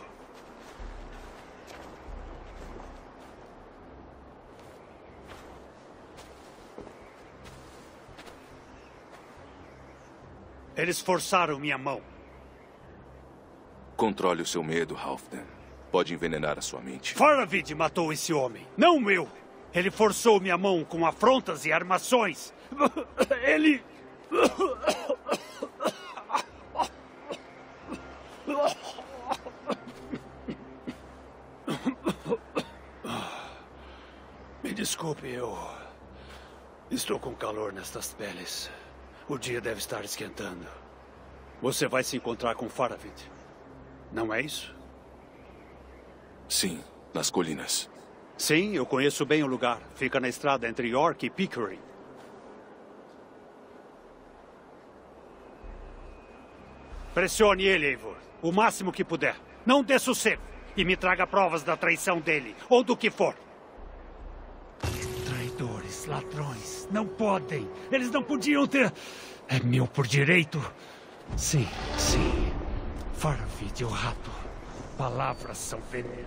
Eles forçaram minha mão. Controle o seu medo, Halfdan. Pode envenenar a sua mente. Faravid matou esse homem, não eu. Ele forçou minha mão com afrontas e armações. Ele. Me desculpe, eu. Estou com calor nestas peles. O dia deve estar esquentando. Você vai se encontrar com Faravid. Não é isso? Sim, nas colinas. Sim, eu conheço bem o lugar. Fica na estrada entre York e Pickering. Pressione ele, Eivor. O máximo que puder. Não dê sossego. E me traga provas da traição dele. Ou do que for. Ladrões. Não podem. Eles não podiam ter. É meu por direito. Sim, sim. Faravid, o rato. Palavras são veneno.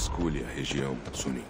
Vasculhe a região, Sunin.